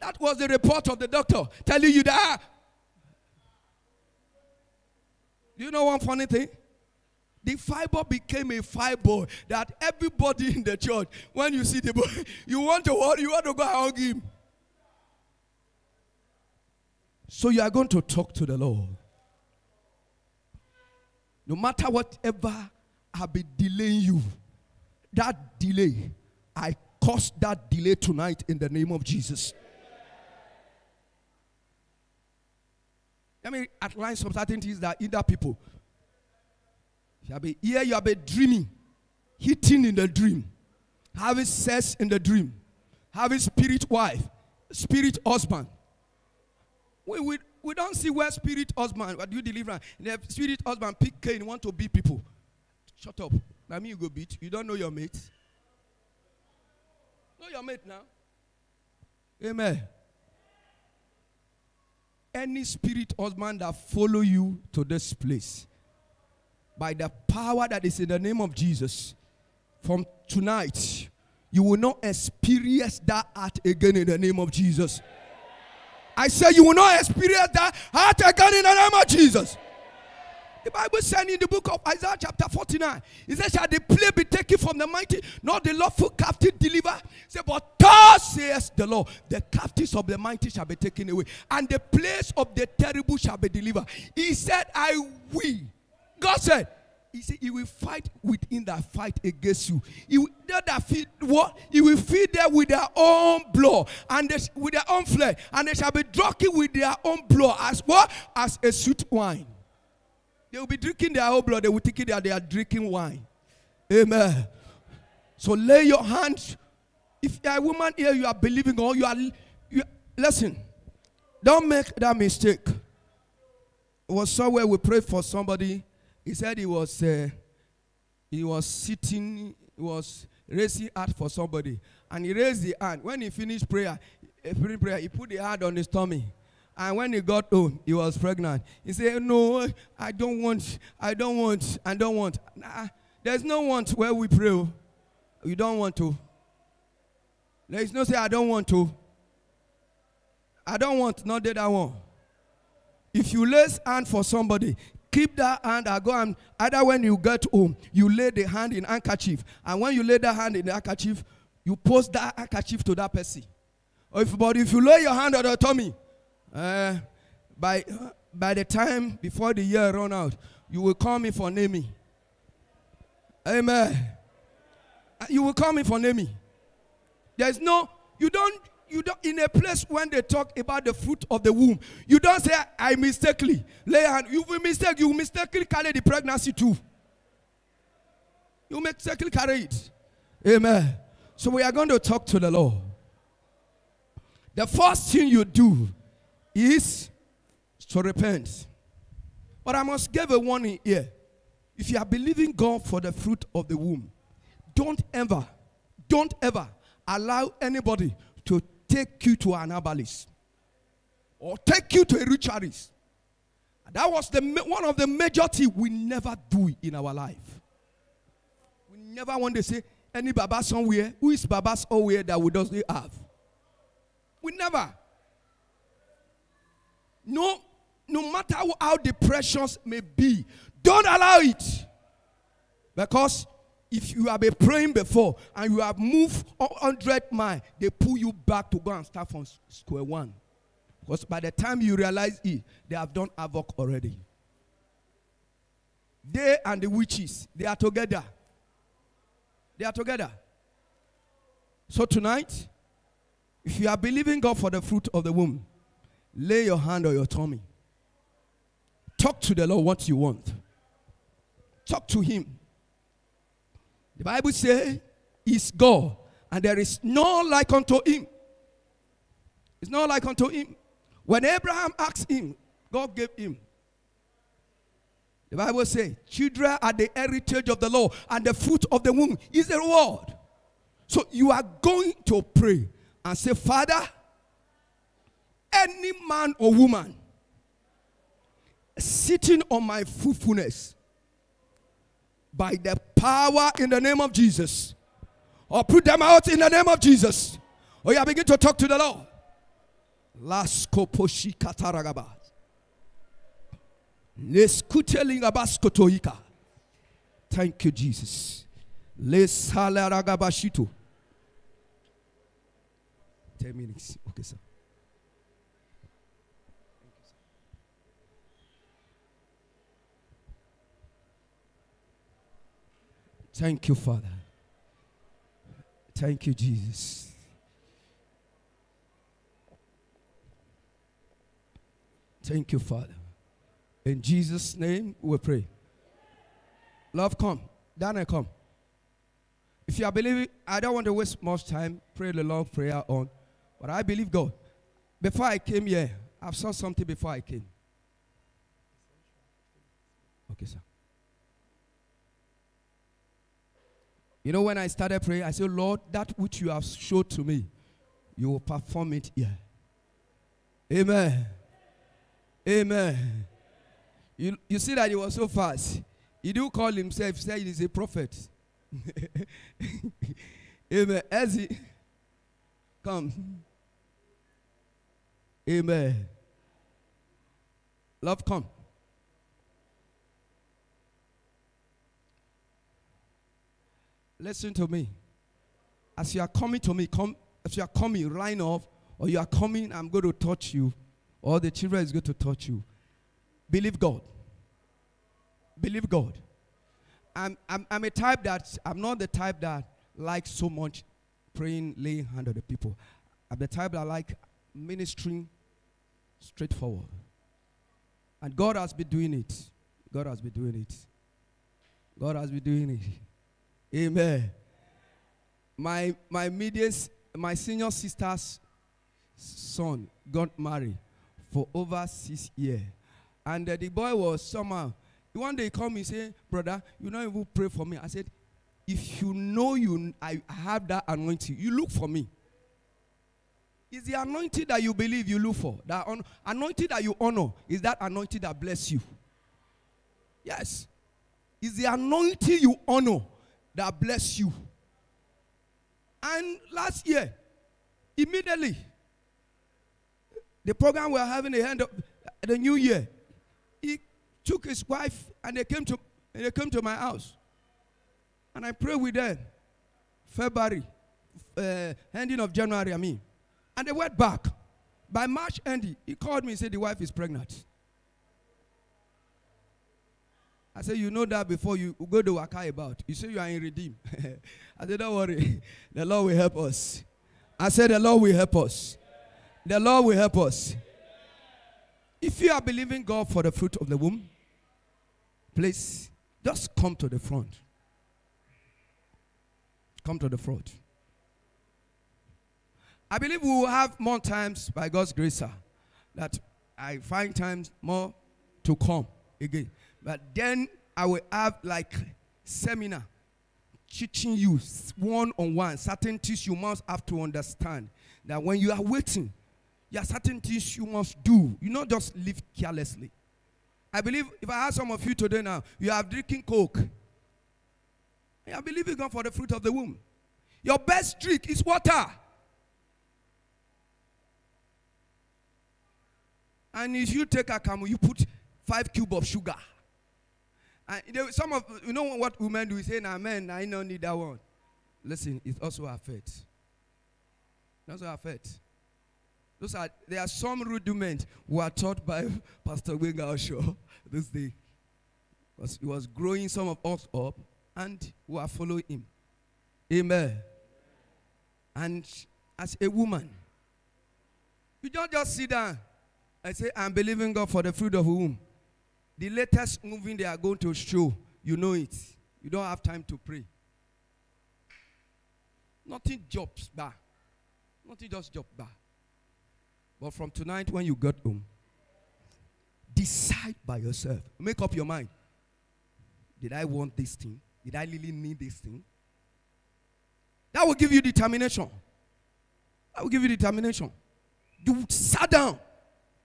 That was the report of the doctor telling you that. Do you know one funny thing? The fiber became a fiber boy that everybody in the church, when you see the boy, *laughs* you want to you want to go hug him. So you are going to talk to the Lord. No matter whatever have been delaying you, that delay, I cause that delay tonight in the name of Jesus. Let me outline some certain things that either people. You have been here, you have been dreaming, hitting in the dream, having sex in the dream, having spirit wife, spirit husband. We, we, we don't see where spirit husband, what do you deliver? The spirit husband pick Cain, want to beat people. Shut up. Now me you go beat. You don't know your mate. Know your mate now. Amen. Any spirit husband that follow you to this place, by the power that is in the name of Jesus, from tonight, you will not experience that art again in the name of Jesus. I say you will not experience that heart again in the name of Jesus. The Bible said in the book of Isaiah chapter 49, it says, Shall the play be taken from the mighty, not the lawful captive deliver? Say, but thus says the Lord, the captives of the mighty shall be taken away, and the place of the terrible shall be delivered. He said, I will. God said, he said he will fight within that fight against you. He will, that feed what? He will feed them with their own blood and they, with their own flesh, and they shall be drunken with their own blood as what? As a sweet wine. They will be drinking their own blood. They will think that they are drinking wine. Amen. So lay your hands. If a woman here, you are believing or you are, you, listen. Don't make that mistake. It was somewhere we prayed for somebody. He said he was uh, he was sitting, he was raising hand for somebody, and he raised the hand. When he finished prayer, prayer, he put the hand on his tummy. And when he got home, he was pregnant. He said, No, I don't want, I don't want, I don't want. Nah, there's no want where we pray. Oh. You don't want to. There is no say, I don't want to. I don't want, not that I want. If you lay hand for somebody, keep that hand I go and either when you get home, you lay the hand in handkerchief. And when you lay the hand in the handkerchief, you post that handkerchief to that person. Or if, but if you lay your hand on the tummy, uh, by, by the time before the year run out, you will call me for naming. Amen. You will call me for naming. There's no, you don't, you don't, in a place when they talk about the fruit of the womb, you don't say, I mistakenly lay hand. You will mistake, you mistakenly carry the pregnancy too. You mistakenly carry it. Amen. So we are going to talk to the Lord. The first thing you do is to repent. But I must give a warning here. If you are believing God for the fruit of the womb, don't ever, don't ever allow anybody to take you to an herbalist or take you to a ritualist. That was the one of the major things we never do in our life. We never want to say any Baba somewhere. Who is Baba somewhere that we don't have? We never. No, no matter how the pressures may be, don't allow it. Because if you have been praying before and you have moved 100 miles, they pull you back to go and start from square one. Because by the time you realize it, they have done havoc already. They and the witches, they are together. They are together. So tonight, if you are believing God for the fruit of the womb, Lay your hand on your tummy. Talk to the Lord what you want. Talk to Him. The Bible says, He's God, and there is no like unto Him. It's not like unto Him. When Abraham asked Him, God gave Him. The Bible says, Children are the heritage of the Lord, and the fruit of the womb is the reward. So you are going to pray and say, Father, any man or woman sitting on my fruitfulness by the power in the name of Jesus, or put them out in the name of Jesus. Oh, or you begin to talk to the Lord. Laskoposhi kataragaba. Leskutelingabaskotoika. Thank you, Jesus. Lesalaragabashito. Ten minutes. Okay, sir. Thank you, Father. Thank you, Jesus. Thank you, Father. In Jesus' name we pray. Love, come. Daniel, come. If you are believing, I don't want to waste much time. Pray the long prayer on. But I believe God. Before I came here, I've saw something before I came. Okay, sir. You know, when I started praying, I said, Lord, that which you have showed to me, you will perform it here. Amen. Amen. You, you see that he was so fast. He do call himself, say he's a prophet. *laughs* Amen. As he come. Amen. Love, come. Listen to me. As you are coming to me, come. As you are coming, line off, or you are coming, I'm going to touch you, or the children is going to touch you. Believe God. Believe God. I'm, I'm, I'm a type that, I'm not the type that likes so much praying, laying hand on the people. I'm the type that like ministering straightforward. And God has been doing it. God has been doing it. God has been doing it. Amen. My my medius, my senior sister's son got married for over six years. And uh, the boy was somehow one day he called me say, brother, you don't even pray for me. I said, if you know you I have that anointing, you look for me. It's the anointing that you believe you look for. That anointing that you honor is that anointing that bless you. Yes. It's the anointing you honor that bless you. And last year, immediately, the program we are having the end of the new year, he took his wife and they came to and they came to my house. And I prayed with them. February, uh, ending of January, I mean. And they went back. By March ending, he called me and said the wife is pregnant. I said, You know that before you go to Waka about. You say you are in Redeem. *laughs* I said, Don't worry. The Lord will help us. I said, The Lord will help us. The Lord will help us. If you are believing God for the fruit of the womb, please just come to the front. Come to the front. I believe we will have more times by God's grace, sir, that I find times more to come again. But then I will have like seminar teaching you one on one certain things you must have to understand. That when you are waiting, there are certain things you must do. You not just live carelessly. I believe if I ask some of you today now, you are drinking coke. I believe you God for the fruit of the womb. Your best drink is water. And if you take a camel, you put five cube of sugar. And some of you know what women do? We say, "Nah, man, I don't need that one." Listen, it also affects. It also affects. Those are there are some rudiments who are taught by *laughs* Pastor Wenga Osho *laughs* this day. He was growing some of us up, and we are following him. Amen. And as a woman, you don't just sit down and say, I'm believing God for the fruit of the womb. The latest movie they are going to show, you know it. You don't have time to pray. Nothing jobs bar. Nothing just job bar. But from tonight when you get home, decide by yourself. Make up your mind. Did I want this thing? Did I really need this thing? That will give you determination. That will give you determination. You sat down.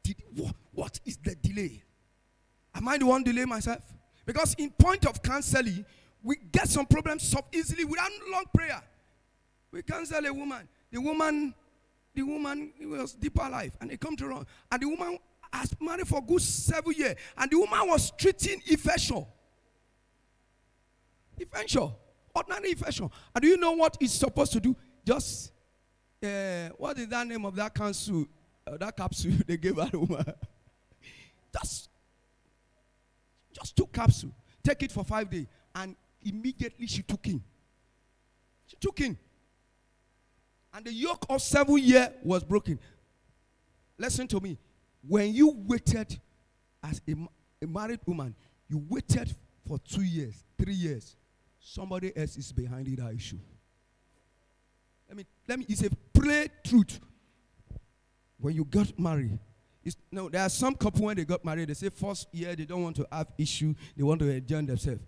Did, what, what is the delay? Am I the one delay myself? Because in point of counseling, we get some problems solved easily without long prayer. We counsel a woman. The woman, the woman was deeper life, and they come to run. And the woman has married for good seven years, and the woman was treating infection. Infection, ordinary infection. And do you know what it's supposed to do? Just uh, what is that name of that council, uh, that capsule *laughs* they gave her woman? *laughs* Just, just two capsules. Take it for five days, and immediately she took in. She took in. And the yoke of seven years was broken. Listen to me. When you waited as a, a married woman, you waited for two years, three years. Somebody else is behind it, that issue. Let me, let me, it's a play truth. When you got married, it's, no, there are some couple when they got married, they say first year they don't want to have issue, they want to enjoy themselves.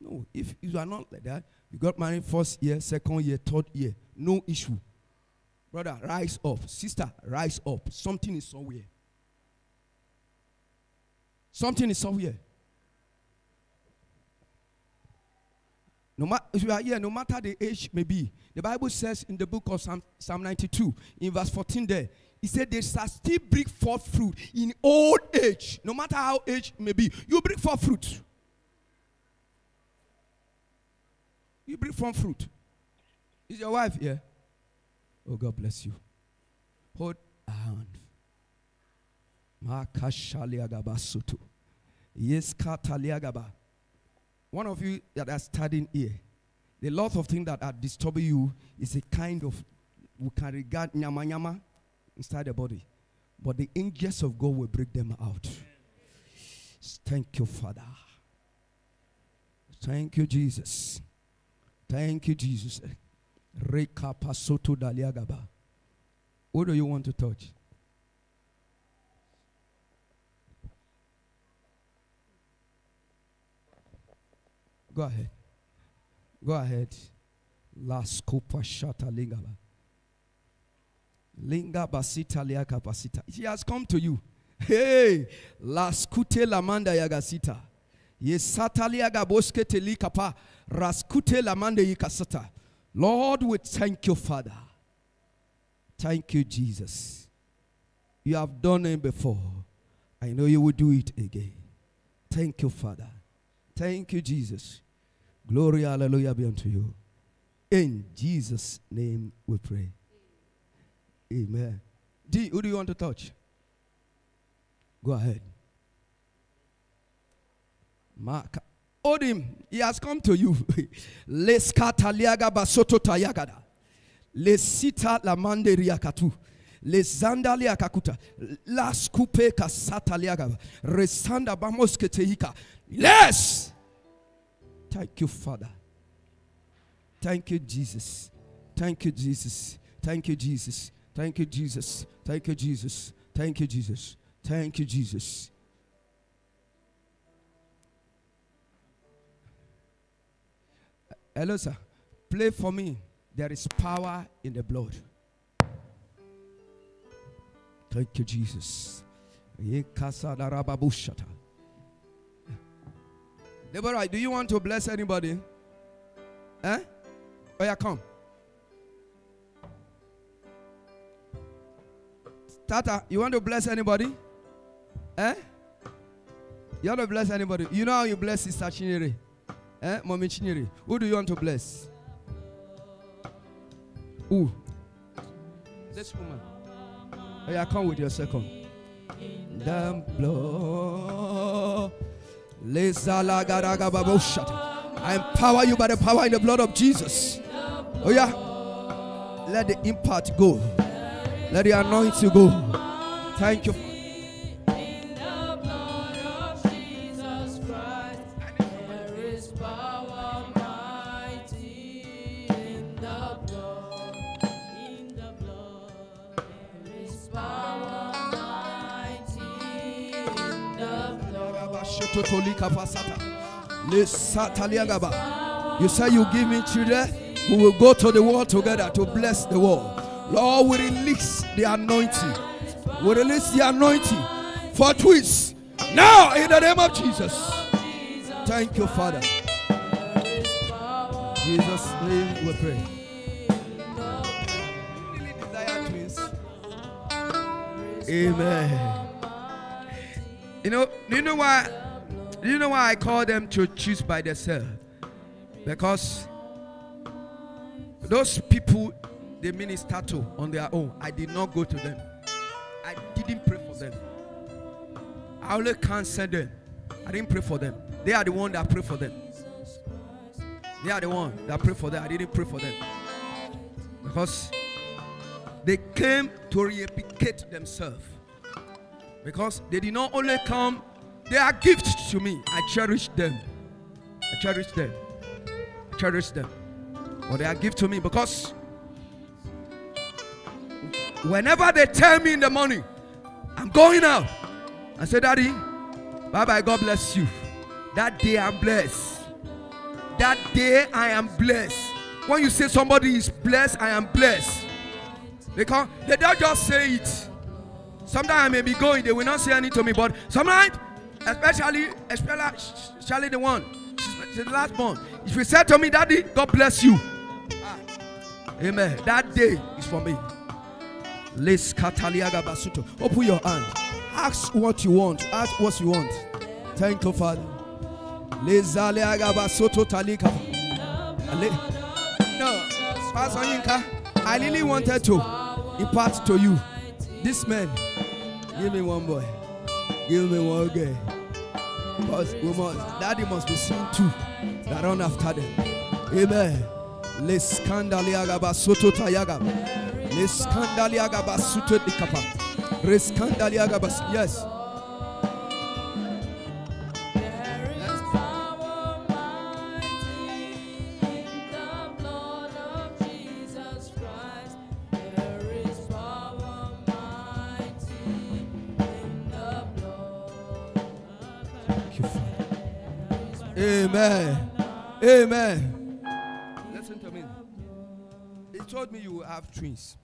No, if you are not like that, you got married first year, second year, third year, no issue. Brother, rise up. Sister, rise up. Something is somewhere. Something is somewhere. No matter if you are here, no matter the age may be, the Bible says in the book of Psalm, Psalm 92, in verse 14 there, he said, They shall still bring forth fruit in old age. No matter how age may be, you bring forth fruit. You bring forth fruit. Is your wife here? Oh, God bless you. Hold a hand. Makashaliagaba soto. Yes, kataliagaba. One of you that are studying here, the lot of things that are disturbing you is a kind of we can regard nyama nyama inside the body, but the angels of God will break them out. Thank you, Father. Thank you, Jesus. Thank you, Jesus. Reka pasoto daliagaba. What do you want to touch? Go ahead. Go ahead. Las copa shata lingaba. Linga basita liaka basita. She has come to you. Hey, las kute lamanda yagasita. Yesata liaga boske telikapa. Raskute lamanda yikasata. Lord, we thank you, Father. Thank you, Jesus. You have done it before. I know you will do it again. Thank you, Father. Thank you, Jesus. Glory, hallelujah be unto you. In Jesus' name we pray. Amen. D, who do you want to touch? Go ahead. Mark. Hold him. He has come to you. *laughs* Leskataliaga basoto tayagada. Lesita lamande riakatu. Lezandalia kakuta. Las kupe kasataliaga. Resanda bamos keteika. Yes. Thank you, Father. Thank you, Jesus. Thank you, Jesus. Thank you, Jesus. Thank you, Jesus. Thank you, Jesus. Thank you, Jesus. Thank you, Jesus. Hello, sir. Play for me. There is power in the blood. Thank you, Jesus. Deborah, do you want to bless anybody? Eh? Oh, yeah, come. Tata, you want to bless anybody? Eh? You want to bless anybody? You know how you bless Sister Chinyere? Eh? Mommy Chinyere. Who do you want to bless? Who? This woman. Oh, yeah, come with your second. The blood. I empower you by the power in the blood of Jesus. Oh, yeah. Let the impact go. Let the anointing go. Thank you. You say you give me children, we will go to the world together to bless the world. Lord, we release the anointing. We release the anointing for twists. Now, in the name of Jesus. Thank you, Father. Jesus' name we pray. Amen. You know, you know why? You know why I call them to choose by themselves? Because those people they minister to on their own. I did not go to them. I didn't pray for them. I only canceled them. I didn't pray for them. They are the one that pray for them. They are the one that pray for them. I didn't pray for them. Because they came to replicate themselves. Because they did not only come, they are gifts to me. I cherish them. I cherish them. I cherish them. But they are gift to me because whenever they tell me in the morning, I'm going out. I say, Daddy, bye bye, God bless you. That day I'm blessed. That day I am blessed. When you say somebody is blessed, I am blessed. Because they don't just say it. Sometimes I may be going, they will not say anything to me, but sometimes, especially, especially the one, the last one. If you say to me, Daddy, God bless you. Ah, amen. That day is for me. Basuto. Open your hand. Ask what you want. Ask what you want. Thank you, Father. No, Pastor Yinka, I really wanted to impart to you. This man, give me one boy, give me one girl. Because we must, daddy must be seen too. That run after them. Amen. Le scandaliaga basoto tayaga. Yes. Amen. Amen. Listen to me. He told me you will have twins.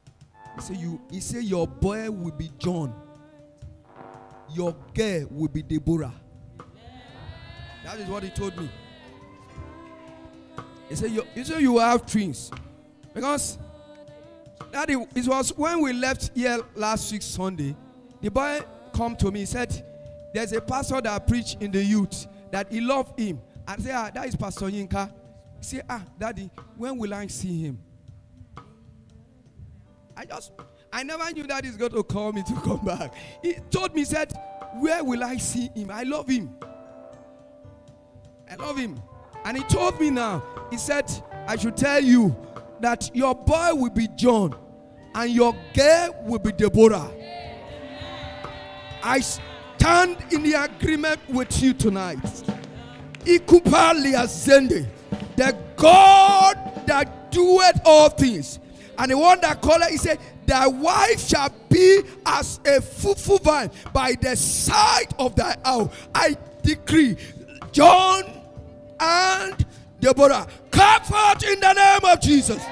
He said you he said your boy will be John. Your girl will be Deborah. That is what he told me. He said you, he said you will have twins. Because that it, was when we left here last week Sunday, the boy come to me, he said, There's a pastor that preach in the youth that he loved him. I say, ah, that is Pastor Yinka. He say, ah, daddy, when will I see him? I just, I never knew that he's going to call me to *laughs* come back. He told me, he said, where will I see him? I love him. I love him. And he told me now, he said, I should tell you that your boy will be John and your girl will be Deborah. I stand in the agreement with you tonight. The God that doeth all things. And the one that called it, he said, Thy wife shall be as a fruitful vine by the side of thy house. I decree, John and Deborah, come forth in the name of Jesus.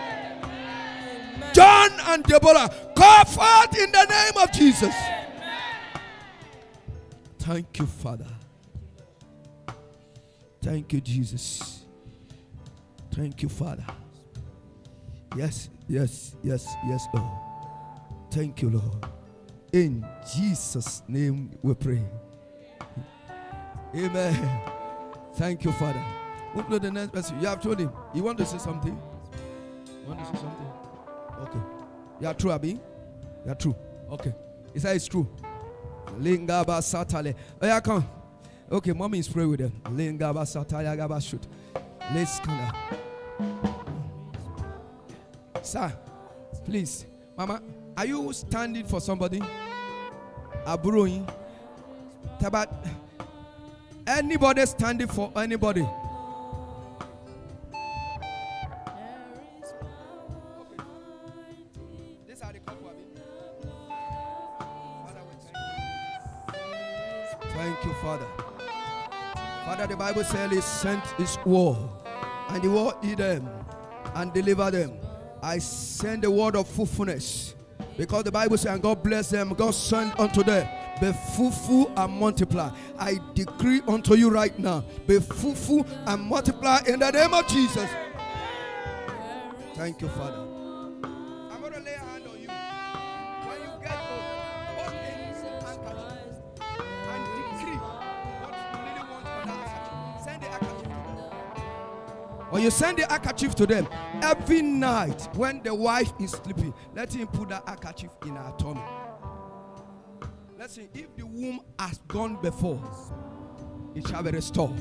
John and Deborah, come forth in the name of Jesus. Thank you, Father. Thank you, Jesus. Thank you, Father. Yes, yes, yes, yes, Lord. Thank you, Lord. In Jesus' name we pray. Amen. Thank you, Father. Move to the next person. You have told him. You want to say something? You want to say something? Okay. You are true, Abi? You are true. Okay. He said it's true. Lingaba Satale. Oh, yeah, come. Okay, mommy is praying with them. Lingaba Gaba shoot. Let's come Sir, please. Mama, are you standing for somebody? Aburoing. Tabat. Anybody standing for anybody? Thank you, Father. Father, the Bible says He sent His word, and the word eat them and deliver them. I send the word of fruitfulness because the Bible says, and God bless them, God send unto them. Be fruitful and multiply. I decree unto you right now, be fruitful and multiply in the name of Jesus. Thank you, Father. When you send the handkerchief to them, every night when the wife is sleeping, let him put that handkerchief in her tummy. See, if the womb has gone before, it shall be restored.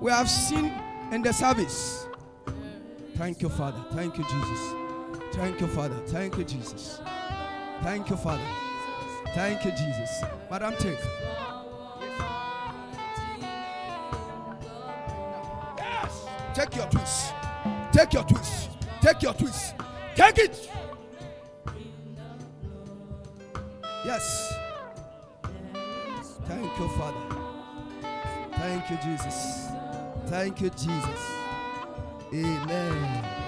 we have seen in the service. Thank you, Father. Thank you, Jesus. Thank you, Father. Thank you, Jesus. Thank you, Father. Thank you, Jesus. Madam, take. Take your twist. Take your twist. Take your twist. Take it. Yes. Thank you, Father. Thank you, Jesus. Thank you, Jesus. Amen.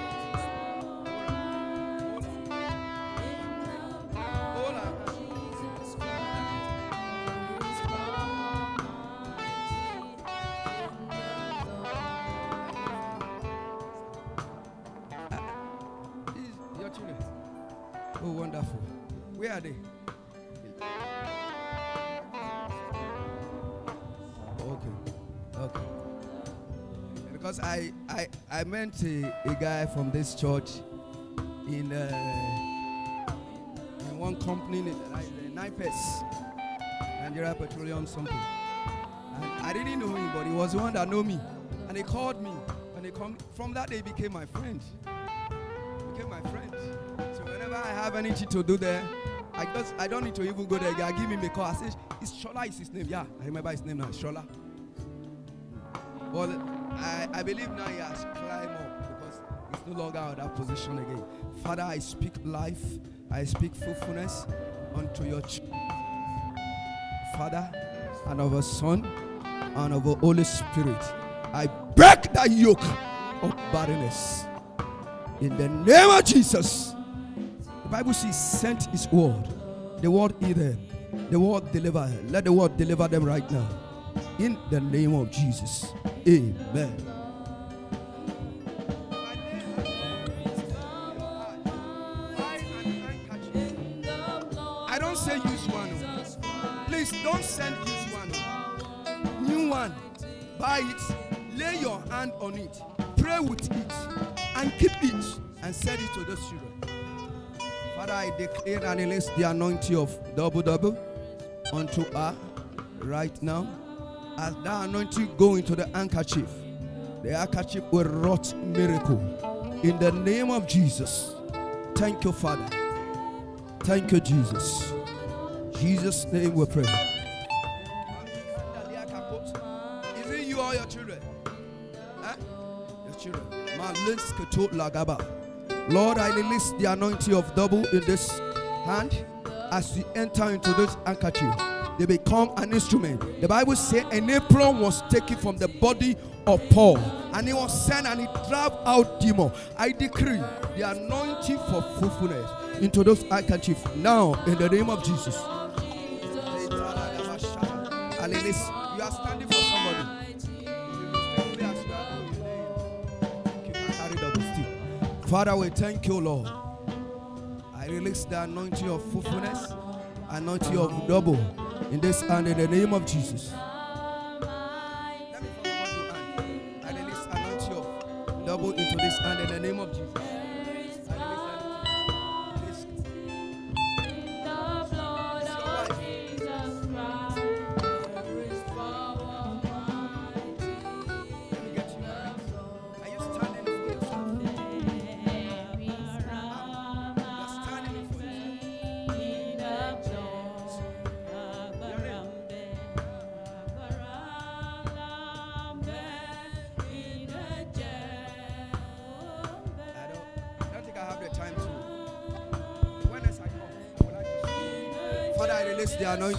Met a, a guy from this church in uh, in one company Nipes, Nigeria Petroleum something. And I didn't know him, but he was the one that know me. And he called me. And he come from that day became my friend. Became my friend. So whenever I have anything to do there, I just I don't need to even go there. I give him a call. I say, "Is Shola is his name?" Yeah, I remember his name now. Shola. Well, I, I believe now he has no longer in that position again. Father, I speak life, I speak fruitfulness unto your Father and of a Son and of a Holy Spirit. I break that yoke of barrenness in the name of Jesus. The Bible says, sent his word. The word either. The word deliver. Let the word deliver them right now. In the name of Jesus. Amen. I declare and release the anointing of double double unto her right now. As that anointing go into the handkerchief, the handkerchief will wrought miracle. In the name of Jesus. Thank you, Father. Thank you, Jesus. Jesus' name we pray. Is it you or your children? Huh? Your children. Lord, I release the anointing of double in this hand as you enter into this handkerchief. They become an instrument. The Bible says an apron was taken from the body of Paul and he was sent and he drove out demon. I decree the anointing for fruitfulness into those handkerchiefs now in the name of Jesus. You are standing for somebody. Father, we thank you, Lord. I release the anointing of fruitfulness, anointing of double in this hand in the name of Jesus. Let me follow what you hand. I release anointing of double into this hand in the name of Jesus.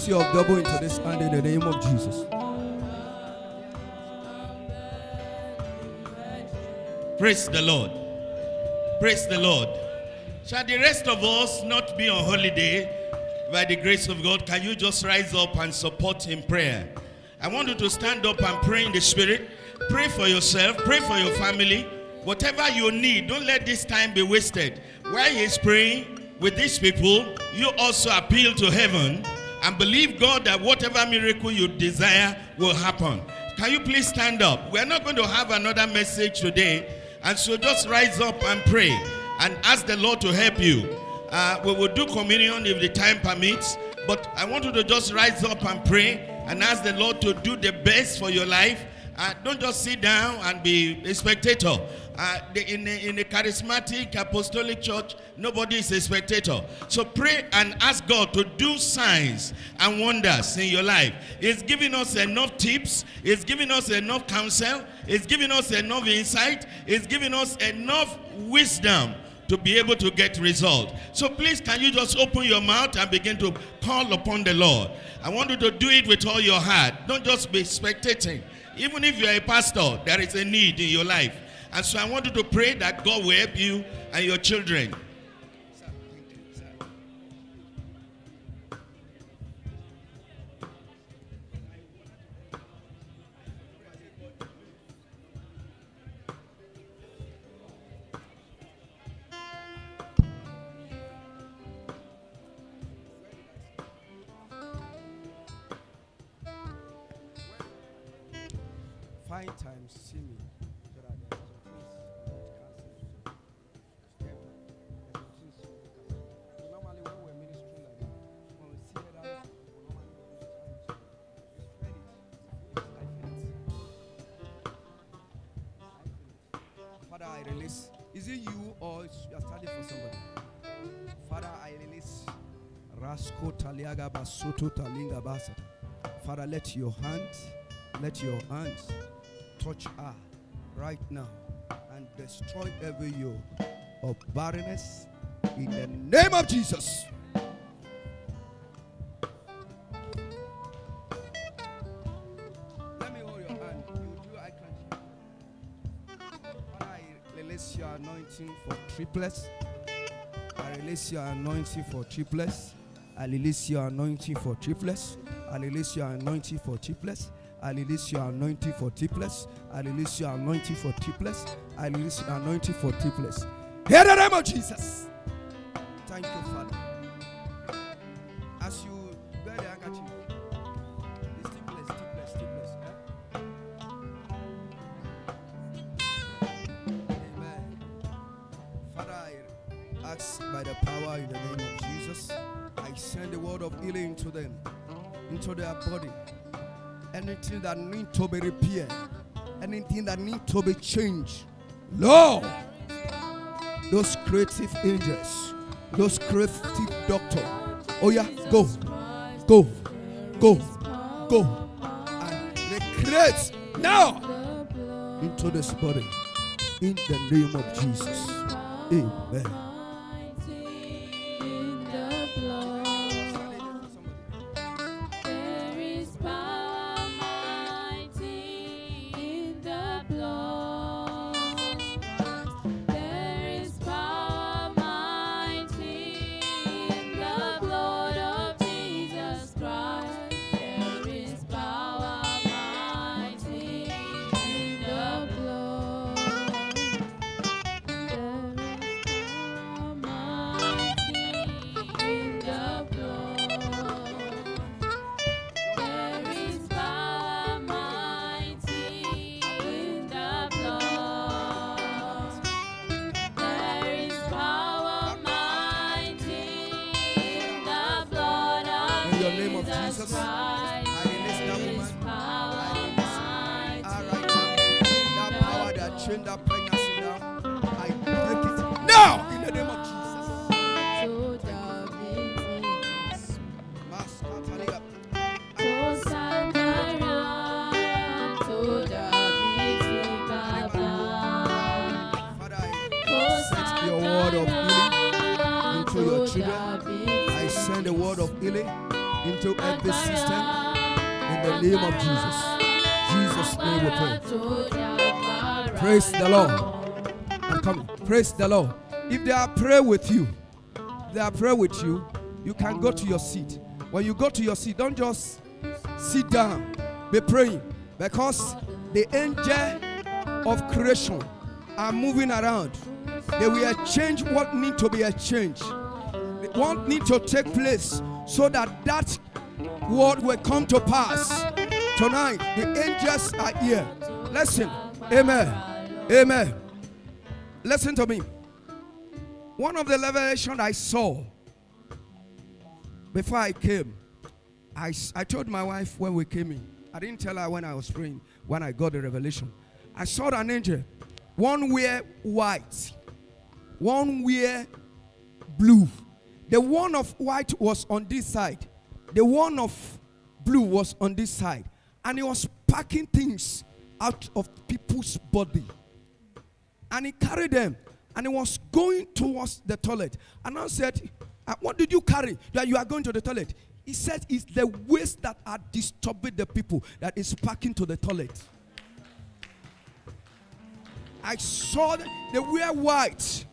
Anointing of double into this hand in the name of Jesus. Praise the Lord. Praise the Lord. Shall the rest of us not be on holiday by the grace of God? Can you just rise up and support in prayer? I want you to stand up and pray in the spirit. Pray for yourself, pray for your family. Whatever you need, don't let this time be wasted. While he's praying with these people, you also appeal to heaven and believe God that whatever miracle you desire will happen. Can you please stand up? We're not going to have another message today. And so just rise up and pray and ask the Lord to help you. Uh, we will do communion if the time permits. But I want you to just rise up and pray and ask the Lord to do the best for your life Uh, don't just sit down and be a spectator. Uh, the, in, a, in a charismatic apostolic church, nobody is a spectator. So pray and ask God to do signs and wonders in your life. He's giving us enough tips, He's giving us enough counsel, He's giving us enough insight, He's giving us enough wisdom to be able to get result. So please, can you just open your mouth and begin to call upon the Lord? I want you to do it with all your heart. Don't just be spectating. Even if you are a pastor, there is a need in your life. And so I want you to pray that God will help you and your children. Release. Is it you or you are standing for somebody? Father, I release. Rasko taliaga basoto talinga basata. Father, let your hands, let your hands touch her right now and destroy every yoke of barrenness in the name of Jesus. Anointing for triplets. I release your anointing for triplets. I release your anointing for triplets. I release your anointing for triplets. I release your anointing for triplets. I release your anointing for triplets. I release your anointing for triplets. Hear the name of Jesus. Thank you, Father. That need to be repaired, anything that need to be changed, Lord, those creative angels, those creative doctors, oh yeah, go, go, go, go, and recreate now into this body. In the name of Jesus. Amen. Send the word of healing into every system in the name of Jesus. Jesus' name we pray. Praise the Lord. I'm coming. Praise the Lord. If they are pray with you, they are pray with you, you can go to your seat. When you go to your seat, don't just sit down. Be praying because the angel of creation are moving around. They will change what need to be exchanged. What need to take place so that that word will come to pass. Tonight, the angels are here. Listen. Amen. Amen. Listen to me. One of the revelation I saw before I came, I, I told my wife when we came in, I didn't tell her when I was praying, when I got the revelation. I saw an angel. One wear white, one wear blue. The one of white was on this side, the one of blue was on this side, and he was packing things out of people's body. And he carried them and he was going towards the toilet. And I said, "Uh, What did you carry that you are going to the toilet? He said, It's the waste that are disturbing the people that is packing to the toilet. I saw that they wear white.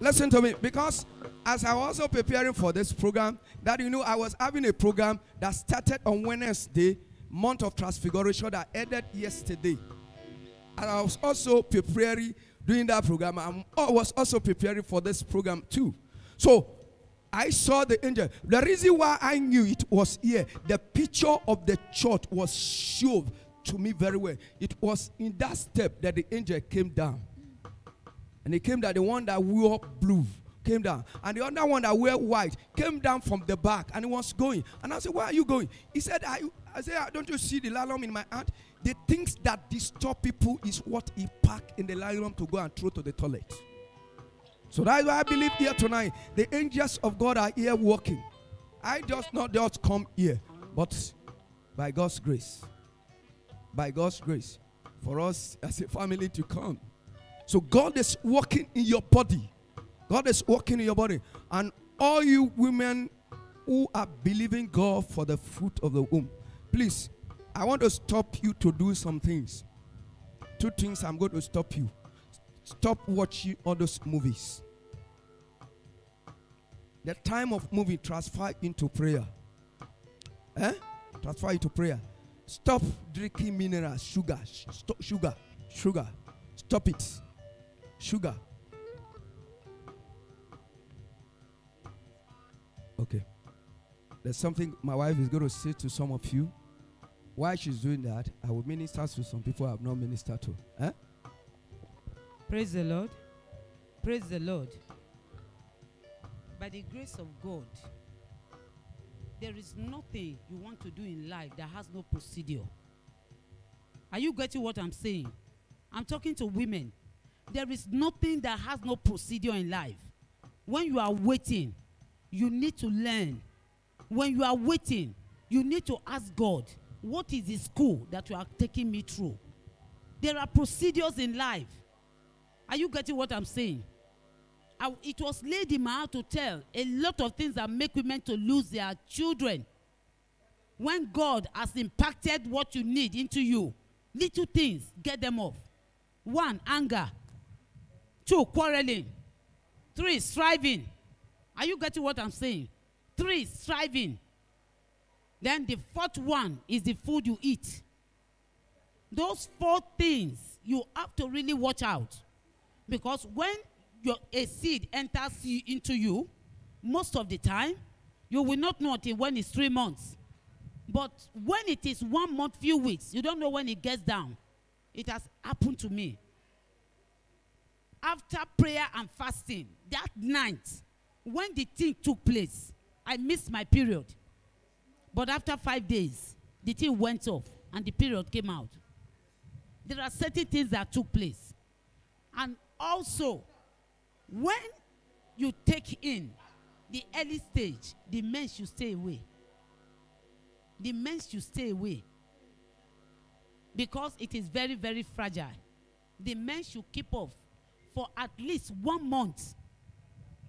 Listen to me, because as I was also preparing for this program, that you know, I was having a program that started on Wednesday, month of transfiguration, that ended yesterday. And I was also preparing doing that program. I was also preparing for this program too. So I saw the angel. The reason why I knew it was here, the picture of the church was shown to me very well. It was in that step that the angel came down. And he came down, the one that wore blue came down. And the other one that wear white came down from the back and he was going. And I said, Where are you going? He said, I, I said, "Ah, Don't you see the lalom in my hand? The things that disturb people is what he packed in the lalom to go and throw to the toilet. So that's why I believe here tonight the angels of God are here working. I just not just come here, but by God's grace, by God's grace, for us as a family to come. So God is working in your body. God is working in your body. And all you women who are believing God for the fruit of the womb, please, I want to stop you to do some things. Two things I'm going to stop you. Stop watching all those movies. The time of movie transfer into prayer. Eh? Transfer into prayer. Stop drinking minerals, sugar, stop sugar, sugar. Stop it. Sugar. Okay. There's something my wife is going to say to some of you. While she's doing that, I will minister to some people I have not ministered to. Eh? Praise the Lord. Praise the Lord. By the grace of God, there is nothing you want to do in life that has no procedure. Are you getting what I'm saying? I'm talking to women. There is nothing that has no procedure in life. When you are waiting, you need to learn. When you are waiting, you need to ask God, what is the school that you are taking me through? There are procedures in life. Are you getting what I'm saying? I, it was laid in my heart to tell a lot of things that make women to lose their children. When God has impacted what you need into you, little things, get them off. One, anger. Two, quarreling. Three, striving. Are you getting what I'm saying? Three, striving. Then the fourth one is the food you eat. Those four things you have to really watch out. Because when your, a seed enters into you, most of the time, you will not know until when it's three months. But when it is one month, few weeks, you don't know when it gets down. It has happened to me. After prayer and fasting, that night, when the thing took place, I missed my period. But after five days, the thing went off and the period came out. There are certain things that took place. And also, when you take in the early stage, the men should stay away. The men should stay away. Because it is very, very fragile. The men should keep off for at least one month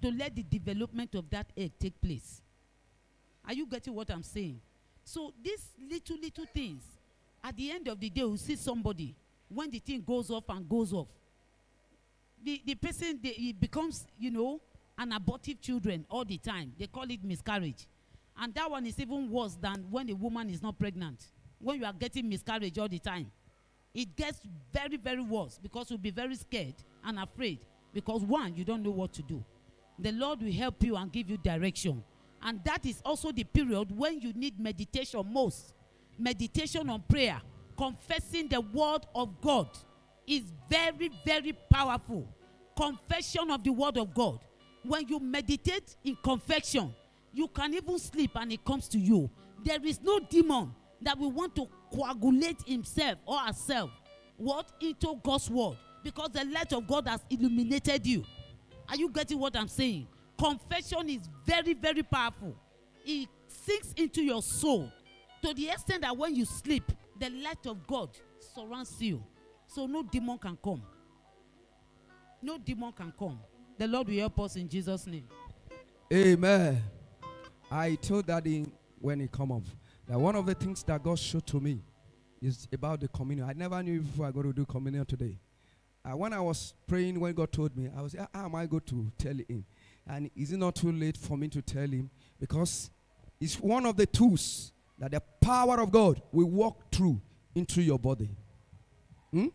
to let the development of that egg take place. Are you getting what I'm saying? So these little, little things, at the end of the day, you see somebody when the thing goes off and goes off. The, the person, they, it becomes, you know, an abortive children all the time. They call it miscarriage. And that one is even worse than when a woman is not pregnant. When you are getting miscarriage all the time. It gets very, very worse because you'll be very scared and afraid. Because one, you don't know what to do. The Lord will help you and give you direction. And that is also the period when you need meditation most. Meditation on prayer, confessing the word of God is very, very powerful. Confession of the word of God. When you meditate in confession, you can even sleep and it comes to you. There is no demon that will want to coagulate himself or herself what into God's word because the light of God has illuminated you. Are you getting what I'm saying? Confession is very, very powerful. It sinks into your soul to the extent that when you sleep, the light of God surrounds you. So no demon can come. No demon can come. The Lord will help us in Jesus' name. Amen. I told Daddy when he come up that one of the things that God showed to me is about the communion. I never knew before I got to do communion today. Uh, when I was praying, when God told me, I was, how am I going to tell him? And is it not too late for me to tell him? Because it's one of the tools that the power of God will walk through into your body. Hmm?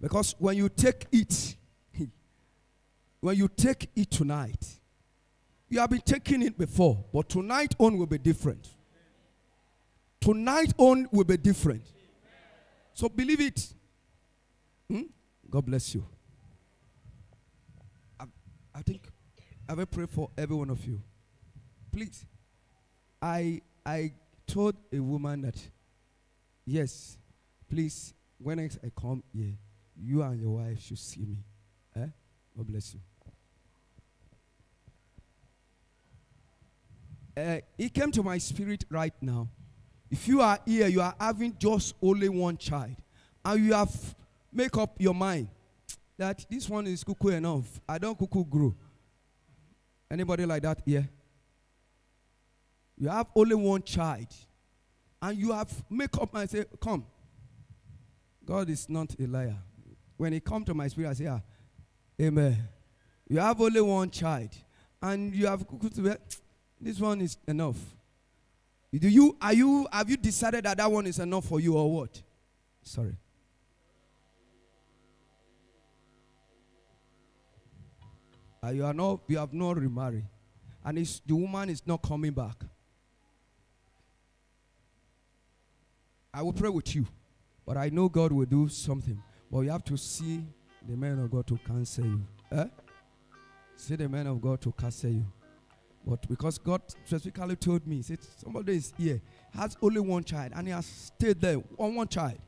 Because when you take it, *laughs* when you take it tonight, you have been taking it before, but tonight on will be different. Tonight on will be different. So believe it. Hmm? God bless you. I, I think I will pray for every one of you. Please. I I told a woman that yes, please, when I, come here, you and your wife should see me. Eh? God bless you. uh, it came to my spirit right now. If you are here, you are having just only one child, and you have make up your mind that this one is cuckoo enough. I don't cuckoo grow. Anybody like that here? You have only one child, and you have make up and say, "Come." God is not a liar. When he come to my spirit, I say, ah, "Amen." You have only one child, and you have cuckoo to this one is enough. Do you are you have you decided that that one is enough for you or what? Sorry. Uh, you are not you have not remarried, and the woman is not coming back. I will pray with you, but I know God will do something. But you have to see the man of God to cancel you. Eh? See the man of God to cancel you. But because God specifically told me, said, somebody is here, has only one child, and he has stayed there on one child.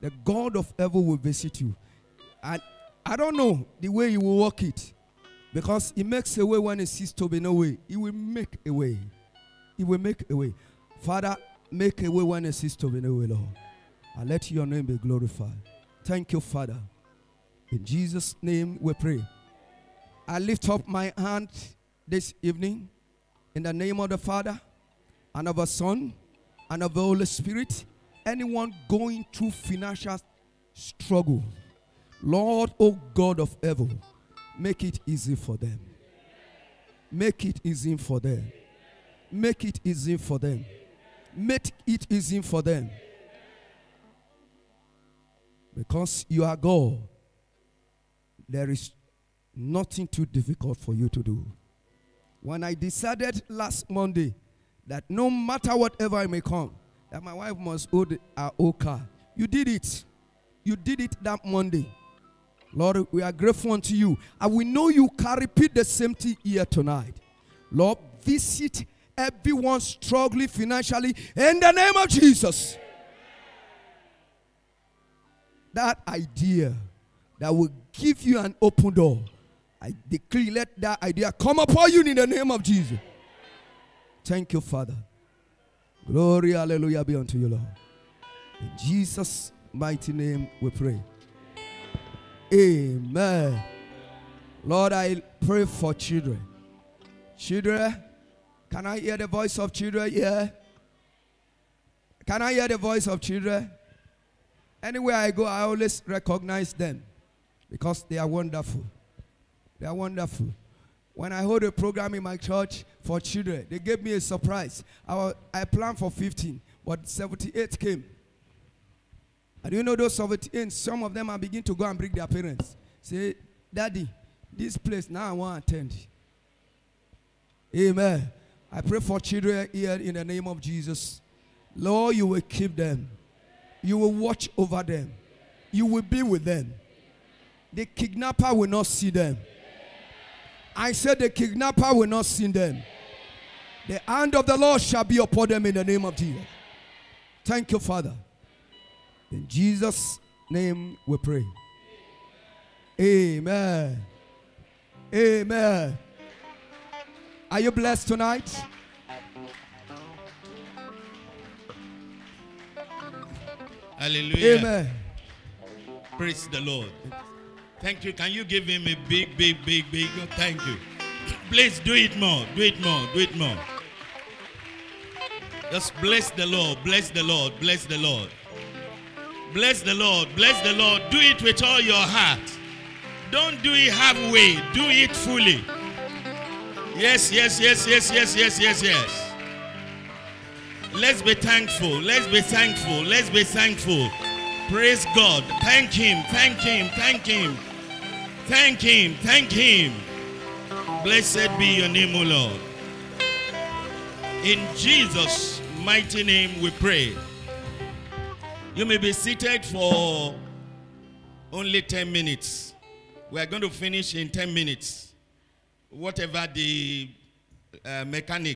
The God of heaven will visit you. And I don't know the way he will work it. Because he makes a way when he sees to be no way. He will make a way. He will make a way. Father, make a way when he sees to be no way, Lord. And let your name be glorified. Thank you, Father. In Jesus' name we pray. I lift up my hand this evening in the name of the Father and of the Son and of the Holy Spirit. Anyone going through financial struggle, Lord, oh God of heaven, make it easy for them. Make it easy for them. Make it easy for them. Make it easy for them. Because you are God, there is nothing too difficult for you to do. When I decided last Monday that no matter whatever I may come, that my wife must hold her own car, you did it. You did it that Monday. Lord, we are grateful unto you. And we know you can repeat the same thing here tonight. Lord, visit everyone struggling financially in the name of Jesus. That idea that will give you an open door. I decree, let that idea come upon you in the name of Jesus. Thank you, Father. Glory, hallelujah, be unto you, Lord. In Jesus' mighty name we pray. Amen. Lord, I pray for children. Children, can I hear the voice of children? Yeah. Can I hear the voice of children? Anywhere I go, I always recognize them because they are wonderful. They are wonderful. When I hold a program in my church for children, they gave me a surprise. I, wa- I planned for 15, but 78 came. And you know those 78, some of them are beginning to go and bring their parents. Say, Daddy, this place now I want to attend. Amen. I pray for children here in the name of Jesus. Lord, you will keep them. You will watch over them. You will be with them. The kidnapper will not see them. I said the kidnapper will not see them. The hand of the Lord shall be upon them in the name of Jesus. Thank you, Father. In Jesus' name we pray. Amen. Amen. Are you blessed tonight? Hallelujah. Amen. Praise the Lord. Thank you. Can you give him a big, big, big, big? Thank you. Please do it more. Do it more. Do it more. Just bless the Lord. Bless the Lord. Bless the Lord. Bless the Lord. Bless the Lord. Do it with all your heart. Don't do it halfway. Do it fully. Yes, yes, yes, yes, yes, yes, yes, yes. Let's be thankful. Let's be thankful. Let's be thankful. Praise God. Thank Him. Thank Him. Thank Him. Thank Him. Thank Him. Blessed be your name, O Lord. In Jesus' mighty name we pray. You may be seated for only 10 minutes. We are going to finish in 10 minutes. Whatever the uh, mechanic